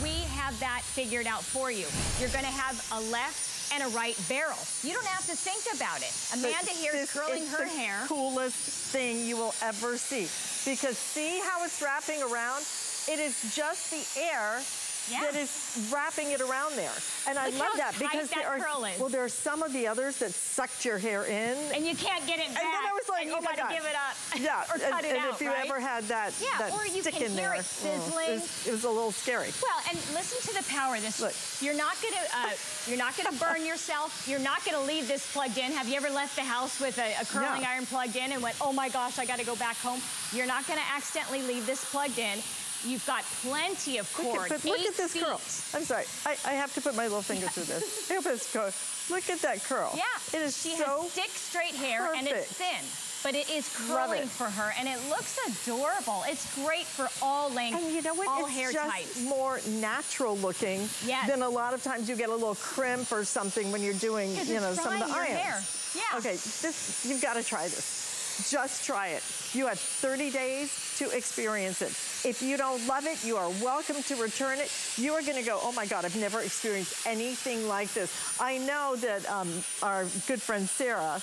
We have that figured out for you. You're gonna have a left and a right barrel. You don't have to think about it. Amanda here is curling her the hair. Coolest thing you will ever see. Because see how it's wrapping around? It is just the air Yeah. that is wrapping it around there. And I love that because that there are well, there are some of the others that sucked your hair in. And you can't get it back. And then I was like, and you oh my gotta God. give it up. Yeah, or cut and, it and out, if you right? ever had that, Yeah, that or you stick can in hear there, it oh, it, sizzling. was, it was a little scary. Well, and listen to the power of this. Look. You're not gonna uh, you're not gonna burn yourself. You're not gonna leave this plugged in. Have you ever left the house with a, a curling Yeah. iron plugged in and went, oh my gosh, I gotta go back home? You're not gonna accidentally leave this plugged in. You've got plenty of Look at, look at this feet. curl. I'm sorry, I, I have to put my little finger through this. Look at this curl. Look at that curl. Yeah, It is she so has thick, straight hair, and it's thin. But it is curling it. for her, and it looks adorable. It's great for all lengths, And you know what? all it's hair just types. more natural looking Yes. than a lot of times you get a little crimp or something when you're doing, you know, some of the irons. hair. Yeah. Okay, this you've got to try this. Just try it. You have 30 days to experience it. If you don't love it, you are welcome to return it. You are going to go, oh my God, I've never experienced anything like this. I know that um, our good friend Sarah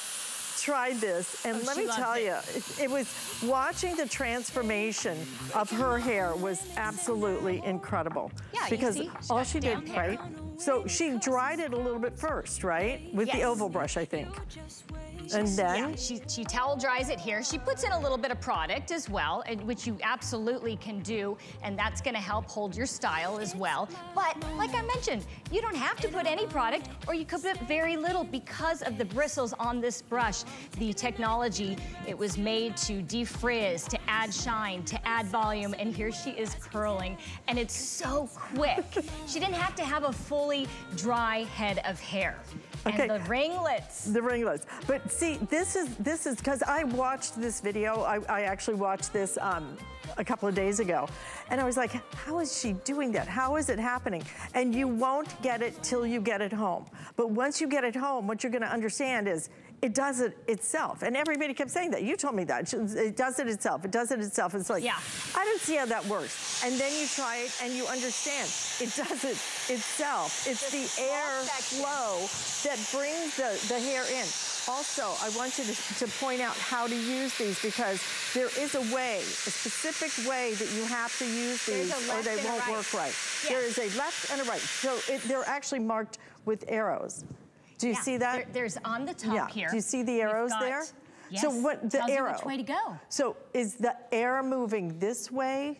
tried this, and Oh, let me tell it. you, it, it was watching the transformation of her hair was absolutely incredible. Yeah, you because see, all she did, hair. right? So she dried it a little bit first, right? With the oval brush, I think. And then Yeah, she, she towel dries it here. She puts in a little bit of product as well, and, which you absolutely can do, and that's gonna help hold your style as well. But like I mentioned, you don't have to put any product, or you could put very little because of the bristles on this brush. The technology, it was made to defrizz, to add shine, to add volume, and here she is curling, and it's so quick. she didn't have to have a fully dry head of hair. Okay. And the ringlets. the ringlets. But see, this is this is because I watched this video. I, I actually watched this um, a couple of days ago, and I was like, how is she doing that? How is it happening? And you won't get it till you get it home. But once you get it home, what you're going to understand is. It does it itself. And everybody kept saying that. You told me that. It does it itself. It does it itself. It's like, Yeah. I don't see how that works. And then you try it and you understand. It does it itself. It's the, air section. flow that brings the, the hair in. Also, I want you to, to point out how to use these because there is a way, a specific way that you have to use these or they won't right. work right. Yes. There is a left and a right. So it, they're actually marked with arrows. Do you Yeah, see that? there- there's on the top yeah. here. Do you see the arrows got- there? Yes. So what the tells you arrow? which way to go. So is the air moving this way?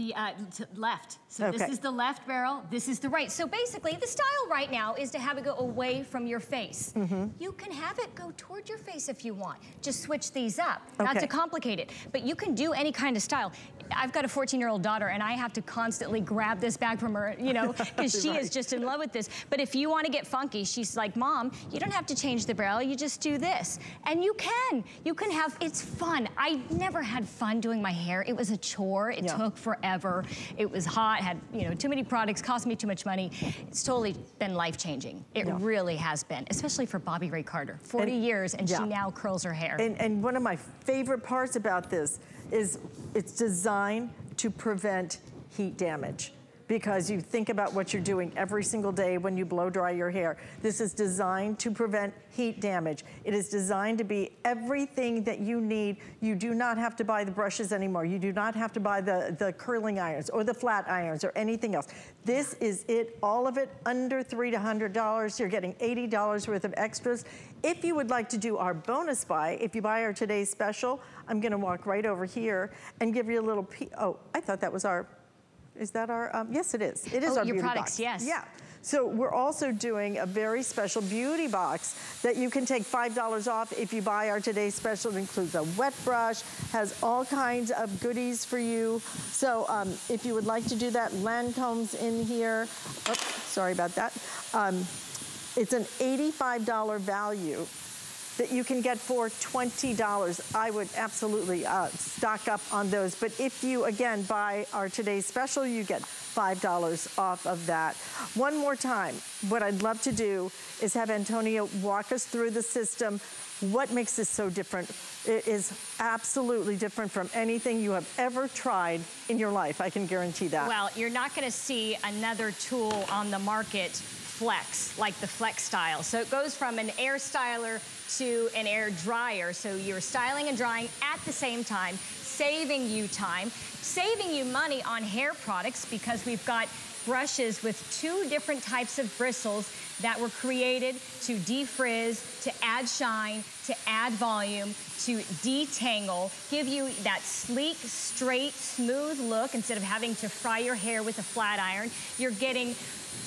The uh, left. So this is the left barrel. This is the right. So basically, the style right now is to have it go away from your face. Mm-hmm. You can have it go toward your face if you want. Just switch these up. Not Okay. to complicate it, but you can do any kind of style. I've got a 14-year-old daughter, and I have to constantly grab this bag from her, you know, because she is just in love with this. But if you want to get funky, she's like, Mom, you don't have to change the barrel. You just do this, and you can. You can have. It's fun. I never had fun doing my hair. It was a chore. It Yeah. took forever. It was hot. Had you know too many products. Cost me too much money. It's totally been life changing. It Yeah. really has been, especially for Bobbi Ray Carter. 40 And- years, and yeah. she now curls her hair. And, and one of my favorite parts about this is it's designed to prevent heat damage because you think about what you're doing every single day when you blow dry your hair. This is designed to prevent heat damage. It is designed to be everything that you need. You do not have to buy the brushes anymore. You do not have to buy the, the curling irons or the flat irons or anything else. This is it, all of it under three to hundred dollars. You're getting $80 worth of extras. If you would like to do our bonus buy, if you buy our today's special, I'm gonna walk right over here and give you a little, oh, I thought that was our, is that our, um, yes it is. It is Oh, our your beauty products, box. yes. Yeah. So we're also doing a very special beauty box that you can take $5 off if you buy our today's special. It includes a wet brush, has all kinds of goodies for you. So um, if you would like to do that, Lancome's in here. Oops, sorry about that. Um, it's an $85 value that you can get for $20. I would absolutely uh, stock up on those. But if you, again, buy our today's special, you get $5 off of that. One more time, what I'd love to do is have Antonio walk us through the system. What makes this so different? It is absolutely different from anything you have ever tried in your life. I can guarantee that. Well, you're not going to see another tool on the market flex, like the FlexStyle. So it goes from an air styler to an air dryer. So you're styling and drying at the same time, saving you time, saving you money on hair products because we've got brushes with two different types of bristles that were created to defrizz, to add shine, to add volume, to detangle, give you that sleek, straight, smooth look instead of having to fry your hair with a flat iron. You're getting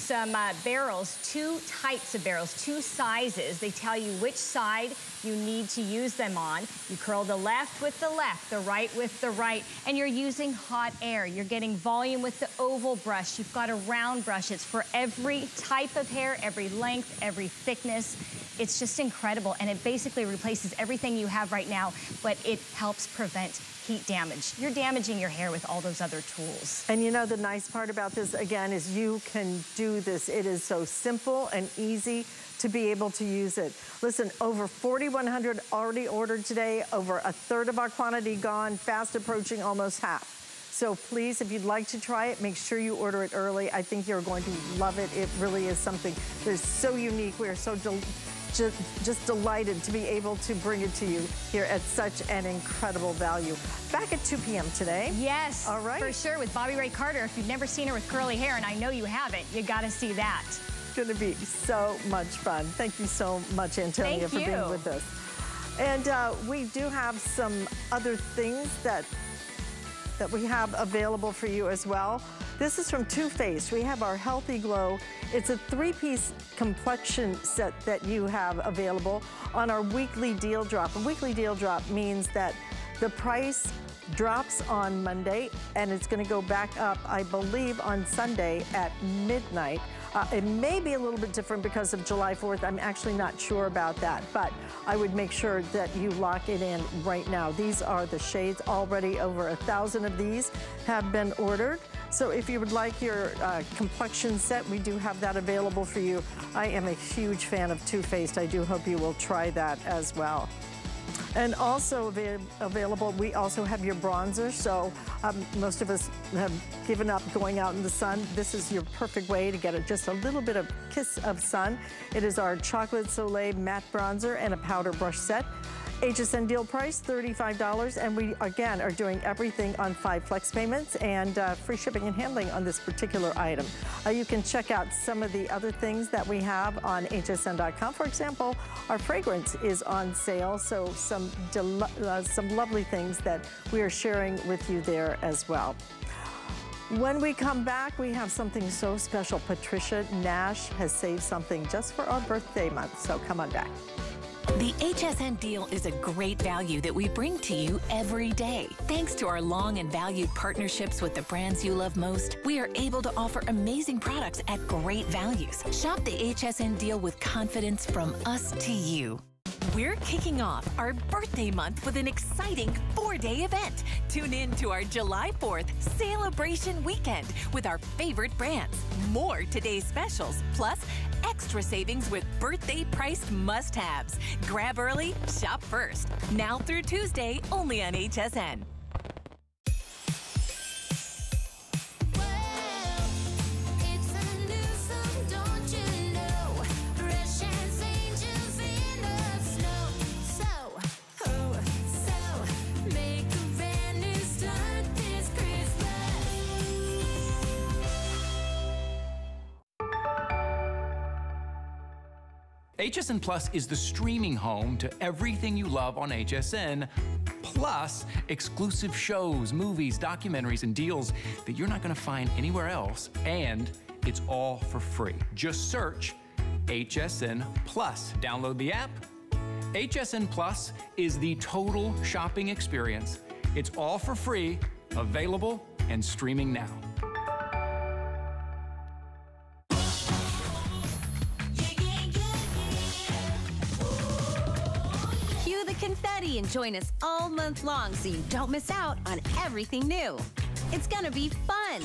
some uh, barrels, two types of barrels, two sizes. They tell you which side you need to use them on. You curl the left with the left, the right with the right, and you're using hot air. You're getting volume with the oval brush. You've got a round brush. It's for every type of hair, every length, every thickness. It's just incredible, and it basically replaces everything you have right now, but it helps prevent heat damage. You're damaging your hair with all those other tools. And you know, the nice part about this, again, is you can do this. It is so simple and easy to be able to use it. Listen, over 4,100 already ordered today, over a third of our quantity gone, fast approaching almost half. So please, if you'd like to try it, make sure you order it early. I think you're going to love it. It really is something that is so unique. We are so just, just delighted to be able to bring it to you here at such an incredible value. Back at 2 p.m. today. Yes, All right. for sure, with Bobbi Ray Carter. If you've never seen her with curly hair, and I know you haven't, you gotta see that. It's going to be so much fun. Thank you so much, Antonia, Thank for you. being with us. And uh, we do have some other things that that we have available for you as well. This is from Too Faced. We have our Healthy Glow. It's a three-piece complexion set that you have available on our weekly deal drop. A weekly deal drop means that the price drops on Monday and it's gonna go back up, I believe, on Sunday at midnight. Uh, it may be a little bit different because of July 4th. I'm actually not sure about that, but I would make sure that you lock it in right now. These are the shades. Already over a thousand of these have been ordered. So if you would like your uh, complexion set, we do have that available for you. I am a huge fan of Too Faced. I do hope you will try that as well. And also avail available, we also have your bronzer. So um, most of us have given up going out in the sun. This is your perfect way to get a, just a little bit of kiss of sun. It is our Chocolate Soleil matte bronzer and a powder brush set. HSN deal price, $35. And we, again, are doing everything on five flex payments and uh, free shipping and handling on this particular item. Uh, you can check out some of the other things that we have on hsn.com. For example, our fragrance is on sale, so some, uh, some lovely things that we are sharing with you there as well. When we come back, we have something so special. Patricia Nash has saved something just for our birthday month, so come on back. The HSN deal is a great value that we bring to you every day. Thanks to our long and valued partnerships with the brands you love most, we are able to offer amazing products at great values. Shop the HSN deal with confidence from us to you. We're kicking off our birthday month with an exciting four day event. Tune in to our July 4th celebration weekend with our favorite brands. More today's specials, plus extra savings with birthday priced must haves. Grab early, shop first. Now through Tuesday, only on HSN. HSN Plus is the streaming home to everything you love on HSN, plus exclusive shows, movies, documentaries, and deals that you're not gonna find anywhere else, and it's all for free. Just search HSN Plus. Download the app. HSN Plus is the total shopping experience. It's all for free, available, and streaming now. And join us all month long so you don't miss out on everything new. It's gonna be fun.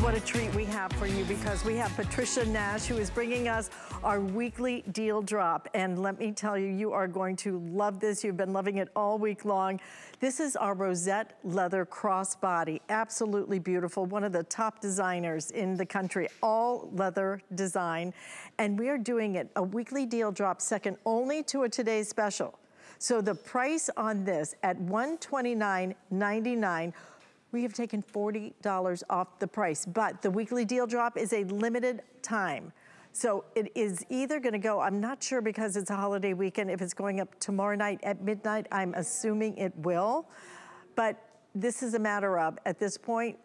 What a treat we have for you because we have Patricia Nash who is bringing us our weekly deal drop. And let me tell you, you are going to love this. You've been loving it all week long. This is our Rosette leather crossbody. Absolutely beautiful. One of the top designers in the country, all leather design. And we are doing it a weekly deal drop second only to a today's special. So the price on this at $129.99 we have taken $40 off the price. But the weekly deal drop is a limited time. So it is either gonna go, I'm not sure because it's a holiday weekend, if it's going up tomorrow night at midnight, I'm assuming it will. But this is a matter of, at this point,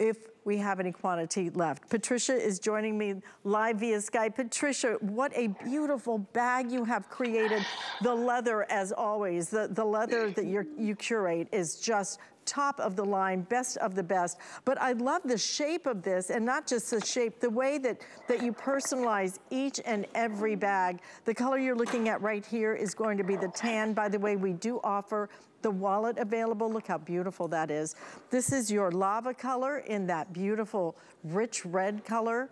if we have any quantity left. Patricia is joining me live via Skype. Patricia, what a beautiful bag you have created. The leather, as always, the, the leather that you you curate is just top of the line, best of the best. But I love the shape of this and not just the shape, the way that, that you personalize each and every bag. The color you're looking at right here is going to be the tan. By the way, we do offer the wallet available. Look how beautiful that is. This is your lava color in that beautiful rich red color.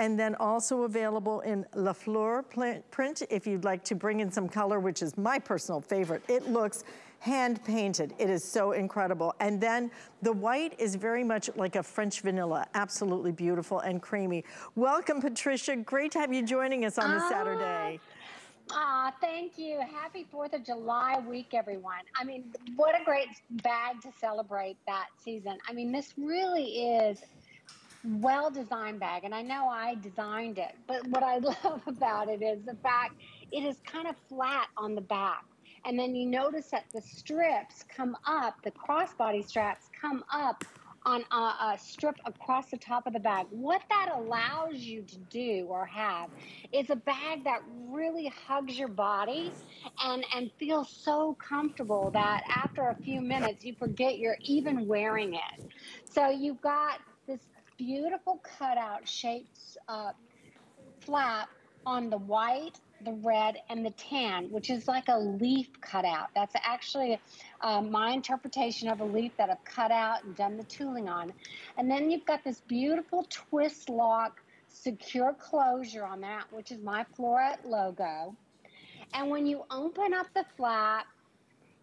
And then also available in La Fleur print if you'd like to bring in some color, which is my personal favorite. It looks hand painted. It is so incredible. And then the white is very much like a French vanilla, absolutely beautiful and creamy. Welcome, Patricia. Great to have you joining us on this uh, Saturday. Ah, thank you. Happy 4th of July week, everyone. I mean, what a great bag to celebrate that season. I mean, this really is well designed bag and I know I designed it, but what I love about it is the fact it is kind of flat on the back. And then you notice that the strips come up, the crossbody straps come up on a, a, strip across the top of the bag. What that allows you to do or have is a bag that really hugs your body and, and feels so comfortable that after a few minutes you forget you're even wearing it. So you've got this beautiful cutout shaped uh, flap on the white the red, and the tan, which is like a leaf cutout. That's actually uh, my interpretation of a leaf that I've cut out and done the tooling on. And then you've got this beautiful twist lock secure closure on that, which is my Floret logo. And when you open up the flap,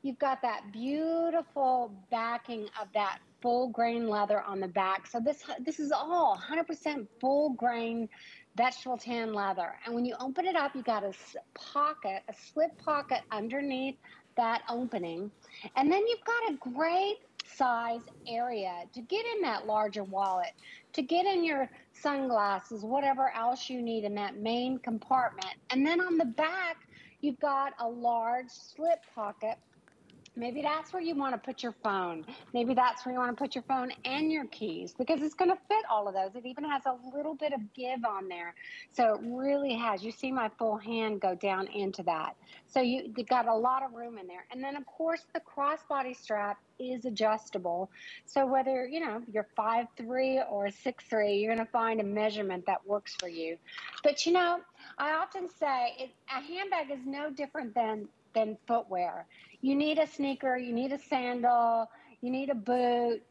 you've got that beautiful backing of that full grain leather on the back. So this this is all 100% full grain vegetable tan leather. And when you open it up, you got a pocket, a slip pocket underneath that opening. And then you've got a great size area to get in that larger wallet, to get in your sunglasses, whatever else you need in that main compartment. And then on the back, you've got a large slip pocket Maybe that's where you want to put your phone. Maybe that's where you want to put your phone and your keys because it's going to fit all of those. It even has a little bit of give on there. So it really has. You see my full hand go down into that. So you, you got a lot of room in there. And then, of course, the crossbody strap is adjustable. So whether, you know, you're five three or six three, you're going to find a measurement that works for you. But, you know, I often say it, a handbag is no different than than footwear you need a sneaker, you need a sandal, you need a boot,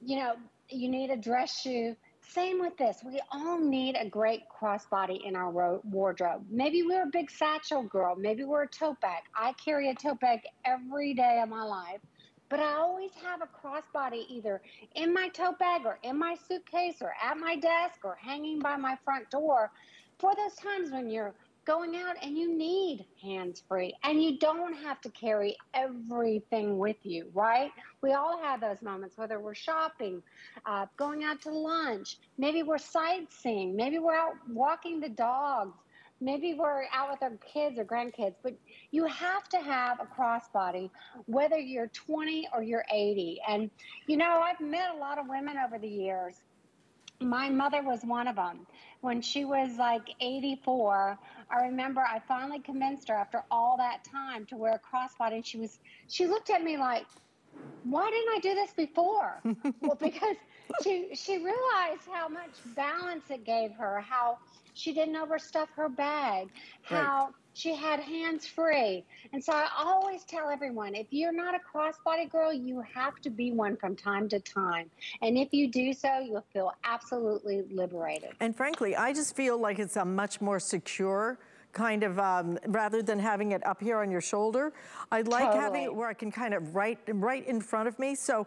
you know, you need a dress shoe. Same with this. We all need a great crossbody in our wardrobe. Maybe we're a big satchel girl. Maybe we're a tote bag. I carry a tote bag every day of my life, but I always have a crossbody either in my tote bag or in my suitcase or at my desk or hanging by my front door for those times when you're going out and you need hands free and you don't have to carry everything with you, right? We all have those moments, whether we're shopping, uh, going out to lunch, maybe we're sightseeing, maybe we're out walking the dogs, maybe we're out with our kids or grandkids, but you have to have a crossbody, whether you're 20 or you're 80. And, you know, I've met a lot of women over the years. My mother was one of them when she was like 84, I remember I finally convinced her after all that time to wear a crossbody. And she was, she looked at me like, why didn't I do this before? well, because she, she realized how much balance it gave her, how she didn't overstuff her bag, how right she had hands free. And so I always tell everyone if you're not a crossbody girl, you have to be one from time to time. And if you do so, you'll feel absolutely liberated. And frankly, I just feel like it's a much more secure kind of, um, rather than having it up here on your shoulder. I like totally. having it where I can kind of right, right in front of me. So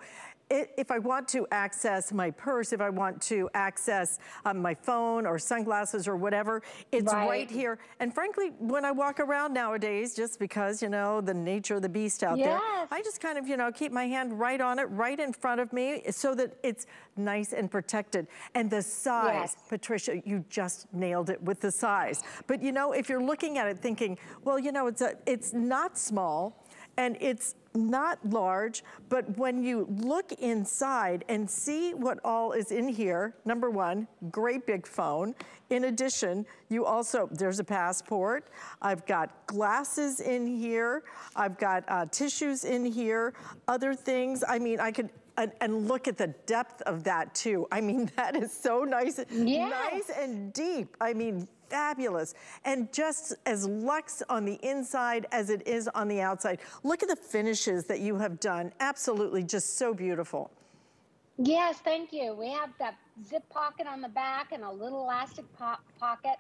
it, if I want to access my purse, if I want to access um, my phone or sunglasses or whatever, it's right. right. here. And frankly, when I walk around nowadays, just because, you know, the nature of the beast out yes. there, I just kind of, you know, keep my hand right on it, right in front of me so that it's nice and protected. And the size, yes. Patricia, you just nailed it with the size. But you know, if you're looking at it thinking, well, you know, it's, a, it's not small and it's not large, but when you look inside and see what all is in here, number one, great big phone. In addition, you also, there's a passport. I've got glasses in here. I've got uh, tissues in here, other things. I mean, I could, and, and, look at the depth of that too. I mean, that is so nice, yes. nice and deep. I mean, fabulous. And just as luxe on the inside as it is on the outside. Look at the finishes that you have done. Absolutely just so beautiful. Yes, thank you. We have that zip pocket on the back and a little elastic po pocket.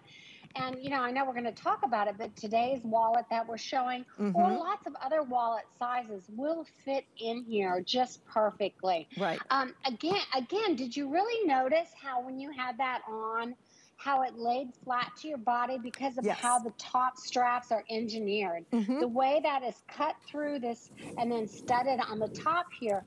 And, you know, I know we're going to talk about it, but today's wallet that we're showing, mm -hmm. or mm-hmm. lots of other wallet sizes, will fit in here just perfectly. Right. Um, again, again, did you really notice how when you had that on, how it laid flat to your body because of yes. how the top straps are engineered. Mm -hmm. The way that is cut through this and then studded on the top here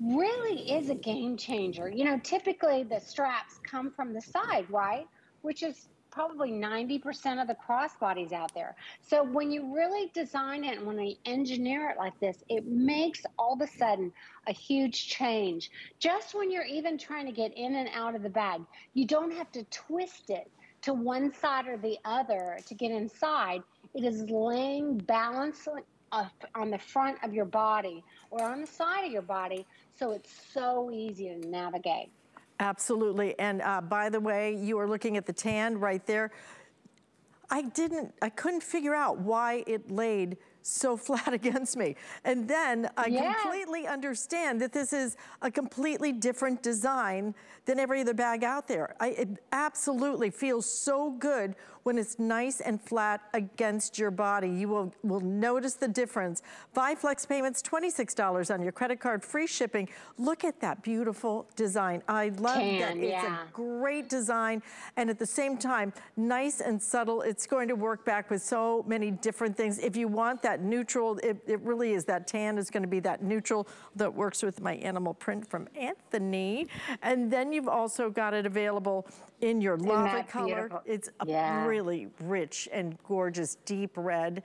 really is a game changer. You know, typically the straps come from the side, right? Which is probably 90% of the crossbodies out there. So when you really design it and when they engineer it like this, it makes all of a sudden a huge change. Just when you're even trying to get in and out of the bag, you don't have to twist it to one side or the other to get inside. It is laying balance on the front of your body or on the side of your body, so it's so easy to navigate. Absolutely. And uh, by the way, you are looking at the tan right there. I didn't, I couldn't figure out why it laid so flat against me. And then I yeah. completely understand that this is a completely different design than every other bag out there. I, it absolutely feels so good when it's nice and flat against your body. You will, will notice the difference. Five flex payments, $26 on your credit card, free shipping. Look at that beautiful design. I love Can, that. It's yeah. a great design. And at the same time, nice and subtle. It's going to work back with so many different things. If you want that neutral, it, it really is. That tan is going to be that neutral that works with my animal print from Anthony. And then you've also got it available in your lava color. Beautiful? It's a yeah. Really rich and gorgeous deep red.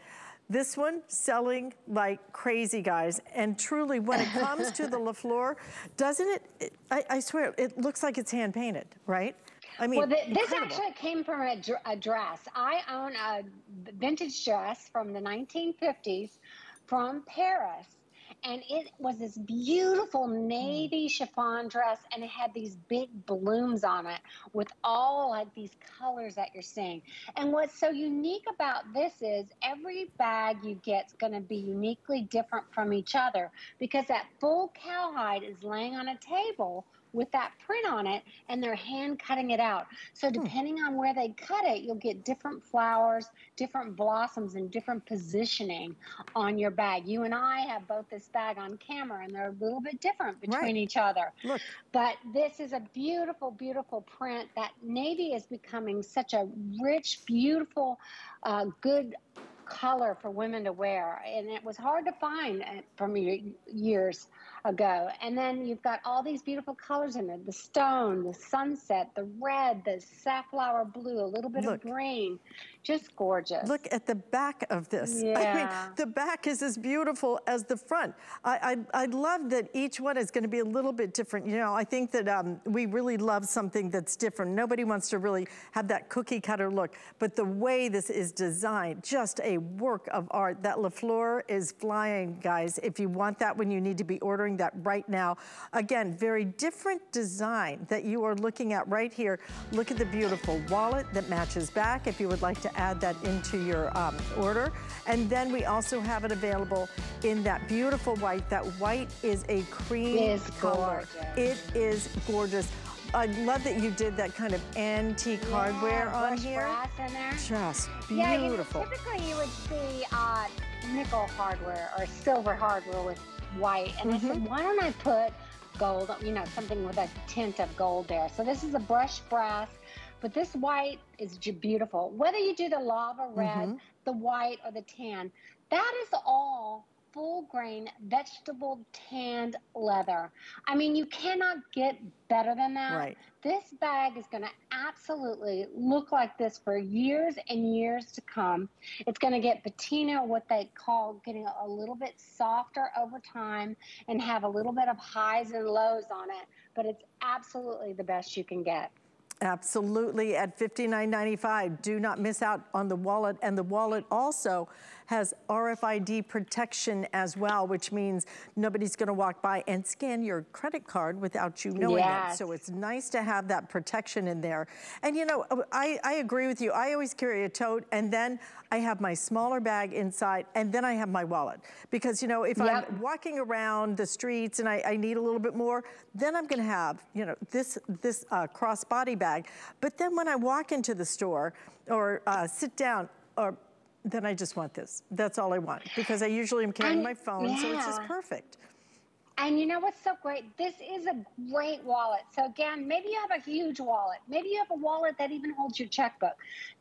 This one selling like crazy, guys. And truly, when it comes to the LaFleur, doesn't it, it I, I, swear, it looks like it's hand painted, right? I mean, well, the, this actually came from a, a dress. I own a vintage dress from the 1950s from Paris and it was this beautiful navy mm. chiffon dress and it had these big blooms on it with all like these colors that you're seeing. And what's so unique about this is every bag you get is going to be uniquely different from each other because that full cowhide is laying on a table with that print on it and they're hand cutting it out. So hmm. depending on where they cut it, you'll get different flowers, different blossoms, and different positioning on your bag. You and I have both this bag on camera and they're a little bit different between right. each other. Look. But this is a beautiful, beautiful print. That navy is becoming such a rich, beautiful, uh, good color for women to wear. And it was hard to find uh, from years ago. And then you've got all these beautiful colors in it the stone, the sunset, the red, the safflower blue, a little bit Look. of green. Just gorgeous. Look at the back of this. Yeah. I mean, the back is as beautiful as the front. I, I, I love that each one is going to be a little bit different. You know, I think that um, we really love something that's different. Nobody wants to really have that cookie cutter look, but the way this is designed, just a work of art. That LaFleur is flying, guys. If you want that one, you need to be ordering that right now. Again, very different design that you are looking at right here. Look at the beautiful wallet that matches back if you would like to add that into your um, order. And then we also have it available in that beautiful white. That white is a cream is color. Gorgeous. It is gorgeous. I love that you did that kind of antique yeah, hardware on here. brass in there. Just beautiful. Yeah, you typically you would see uh, nickel hardware or silver hardware with white. And mm -hmm. I said, mm-hmm. why don't I put gold, you know, something with a tint of gold there. So this is a brushed brass, but this white is beautiful. Whether you do the lava red, mm-hmm. the white, or the tan, that is all full grain vegetable tanned leather. I mean, you cannot get better than that. Right. This bag is going to absolutely look like this for years and years to come. It's going to get patina, what they call getting a little bit softer over time and have a little bit of highs and lows on it, but it's absolutely the best you can get. Absolutely at $59.95. Do not miss out on the wallet. And the wallet also has RFID protection as well, which means nobody's gonna walk by and scan your credit card without you knowing yes. it. So it's nice to have that protection in there. And you know, I, I agree with you. I always carry a tote and then I have my smaller bag inside and then I have my wallet. Because you know, if yep. I'm walking around the streets and I, I, need a little bit more, then I'm gonna have, you know, this, this uh, crossbody bag. But then when I walk into the store or uh, sit down or then I just want this. That's all I want because I usually am carrying and, my phone, yeah. so it's just perfect. And you know what's so great? This is a great wallet. So again, maybe you have a huge wallet. Maybe you have a wallet that even holds your checkbook.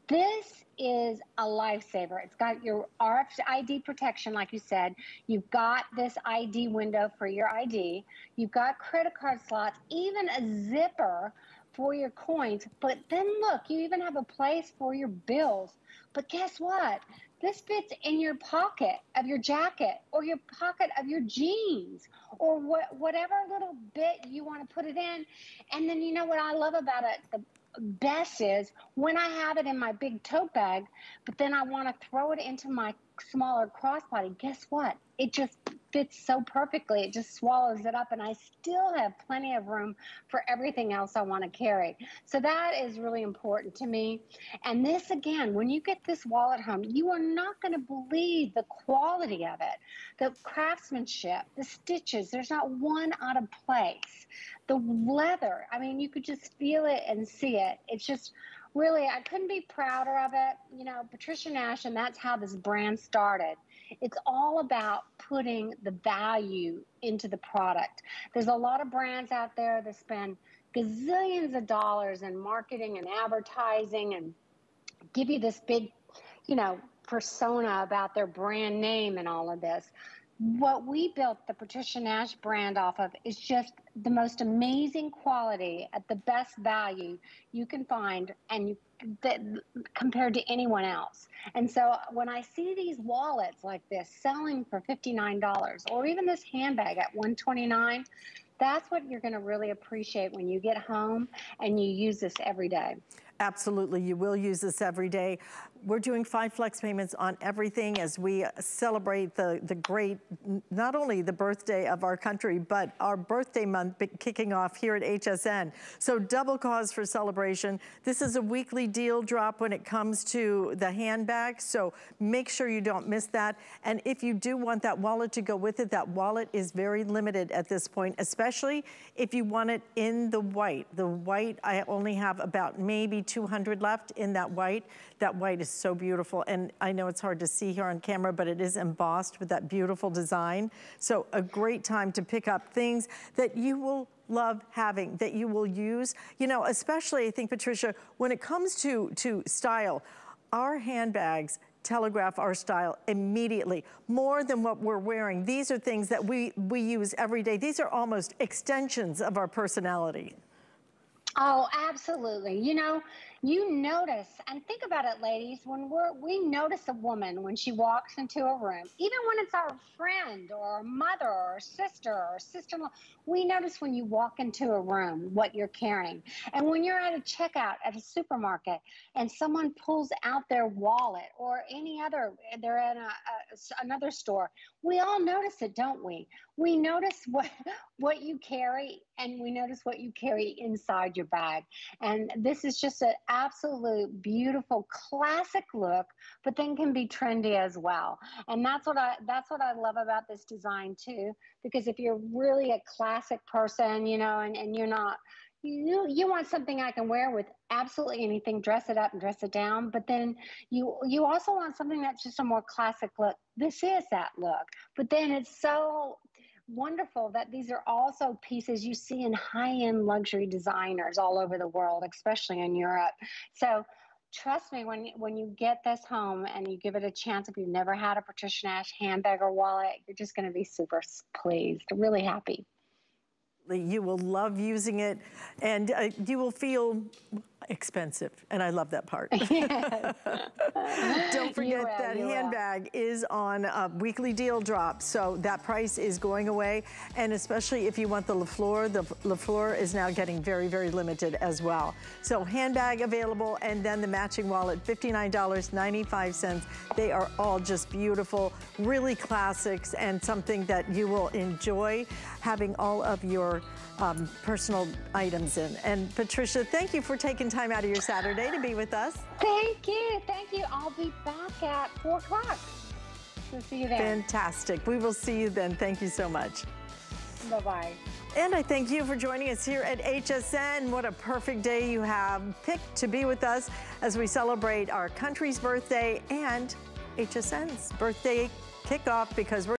This is a lifesaver. It's got your RFID protection, like you said. You've got this ID window for your ID. You've got credit card slots, even a zipper for your coins. But then look, you even have a place for your bills. But guess what? This fits in your pocket of your jacket or your pocket of your jeans or what, whatever little bit you want to put it in. And then you know what I love about it? The best is when I have it in my big tote bag, but then I want to throw it into my smaller crossbody. Guess what? It just fits so perfectly. It just swallows it up, and I still have plenty of room for everything else I want to carry. So that is really important to me. And this, again, when you get this wallet home, you are not going to believe the quality of it, the craftsmanship, the stitches. There's not one out of place. The leather, I mean, you could just feel it and see it. It's just really, I couldn't be prouder of it. You know, Patricia Nash, and that's how this brand started. It's all about putting the value into the product. There's a lot of brands out there that spend gazillions of dollars in marketing and advertising and give you this big, you know, persona about their brand name and all of this. What we built the Patricia Nash brand off of is just the most amazing quality at the best value you can find and you that compared to anyone else. And so when I see these wallets like this selling for $59 or even this handbag at 129, that's what you're going to really appreciate when you get home and you use this every day. Absolutely, you will use this every day. We're doing five flex payments on everything as we celebrate the, the great, not only the birthday of our country, but our birthday month kicking off here at HSN. So double cause for celebration. This is a weekly deal drop when it comes to the handbag, so make sure you don't miss that. And if you do want that wallet to go with it, that wallet is very limited at this point, especially if you want it in the white. The white, I only have about maybe 200 left in that white. That white is so beautiful. And I know it's hard to see here on camera, but it is embossed with that beautiful design. So a great time to pick up things that you will love having, that you will use. You know, especially I think, Patricia, when it comes to, to style, our handbags telegraph our style immediately, more than what we're wearing. These are things that we, we use every day. These are almost extensions of our personality. Oh, absolutely. You know, you notice and think about it ladies when we're we notice a woman when she walks into a room even when it's our friend or our mother or sister or sister-in-law we notice when you walk into a room what you're carrying. And when you're at a checkout at a supermarket and someone pulls out their wallet or any other they're in a, a, another store we all notice it don't we we notice what what you carry and we notice what you carry inside your bag and this is just an absolute beautiful classic look, but then can be trendy as well. And that's what I that's what I love about this design too. Because if you're really a classic person, you know, and, and you're not you you want something I can wear with absolutely anything, dress it up and dress it down, but then you you also want something that's just a more classic look. This is that look, but then it's so wonderful that these are also pieces you see in high-end luxury designers all over the world, especially in Europe. So trust me, when when you get this home and you give it a chance, if you've never had a Patricia Nash handbag or wallet, you're just going to be super pleased, really happy. You will love using it and uh, you will feel expensive. And I love that part. Don't forget that handbag is on a weekly deal drop. So that price is going away. And especially if you want the LaFleur, the LaFleur is now getting very, very limited as well. So handbag available and then the matching wallet, $59.95. They are all just beautiful, really classics and something that you will enjoy having all of your um, personal items in. And Patricia, thank you for taking time out of your Saturday to be with us. Thank you. Thank you. I'll be back at 4 o'clock. We'll see you then. Fantastic. We will see you then. Thank you so much. Bye-bye. And I thank you for joining us here at HSN. What a perfect day you have picked to be with us as we celebrate our country's birthday and HSN's birthday kickoff because we're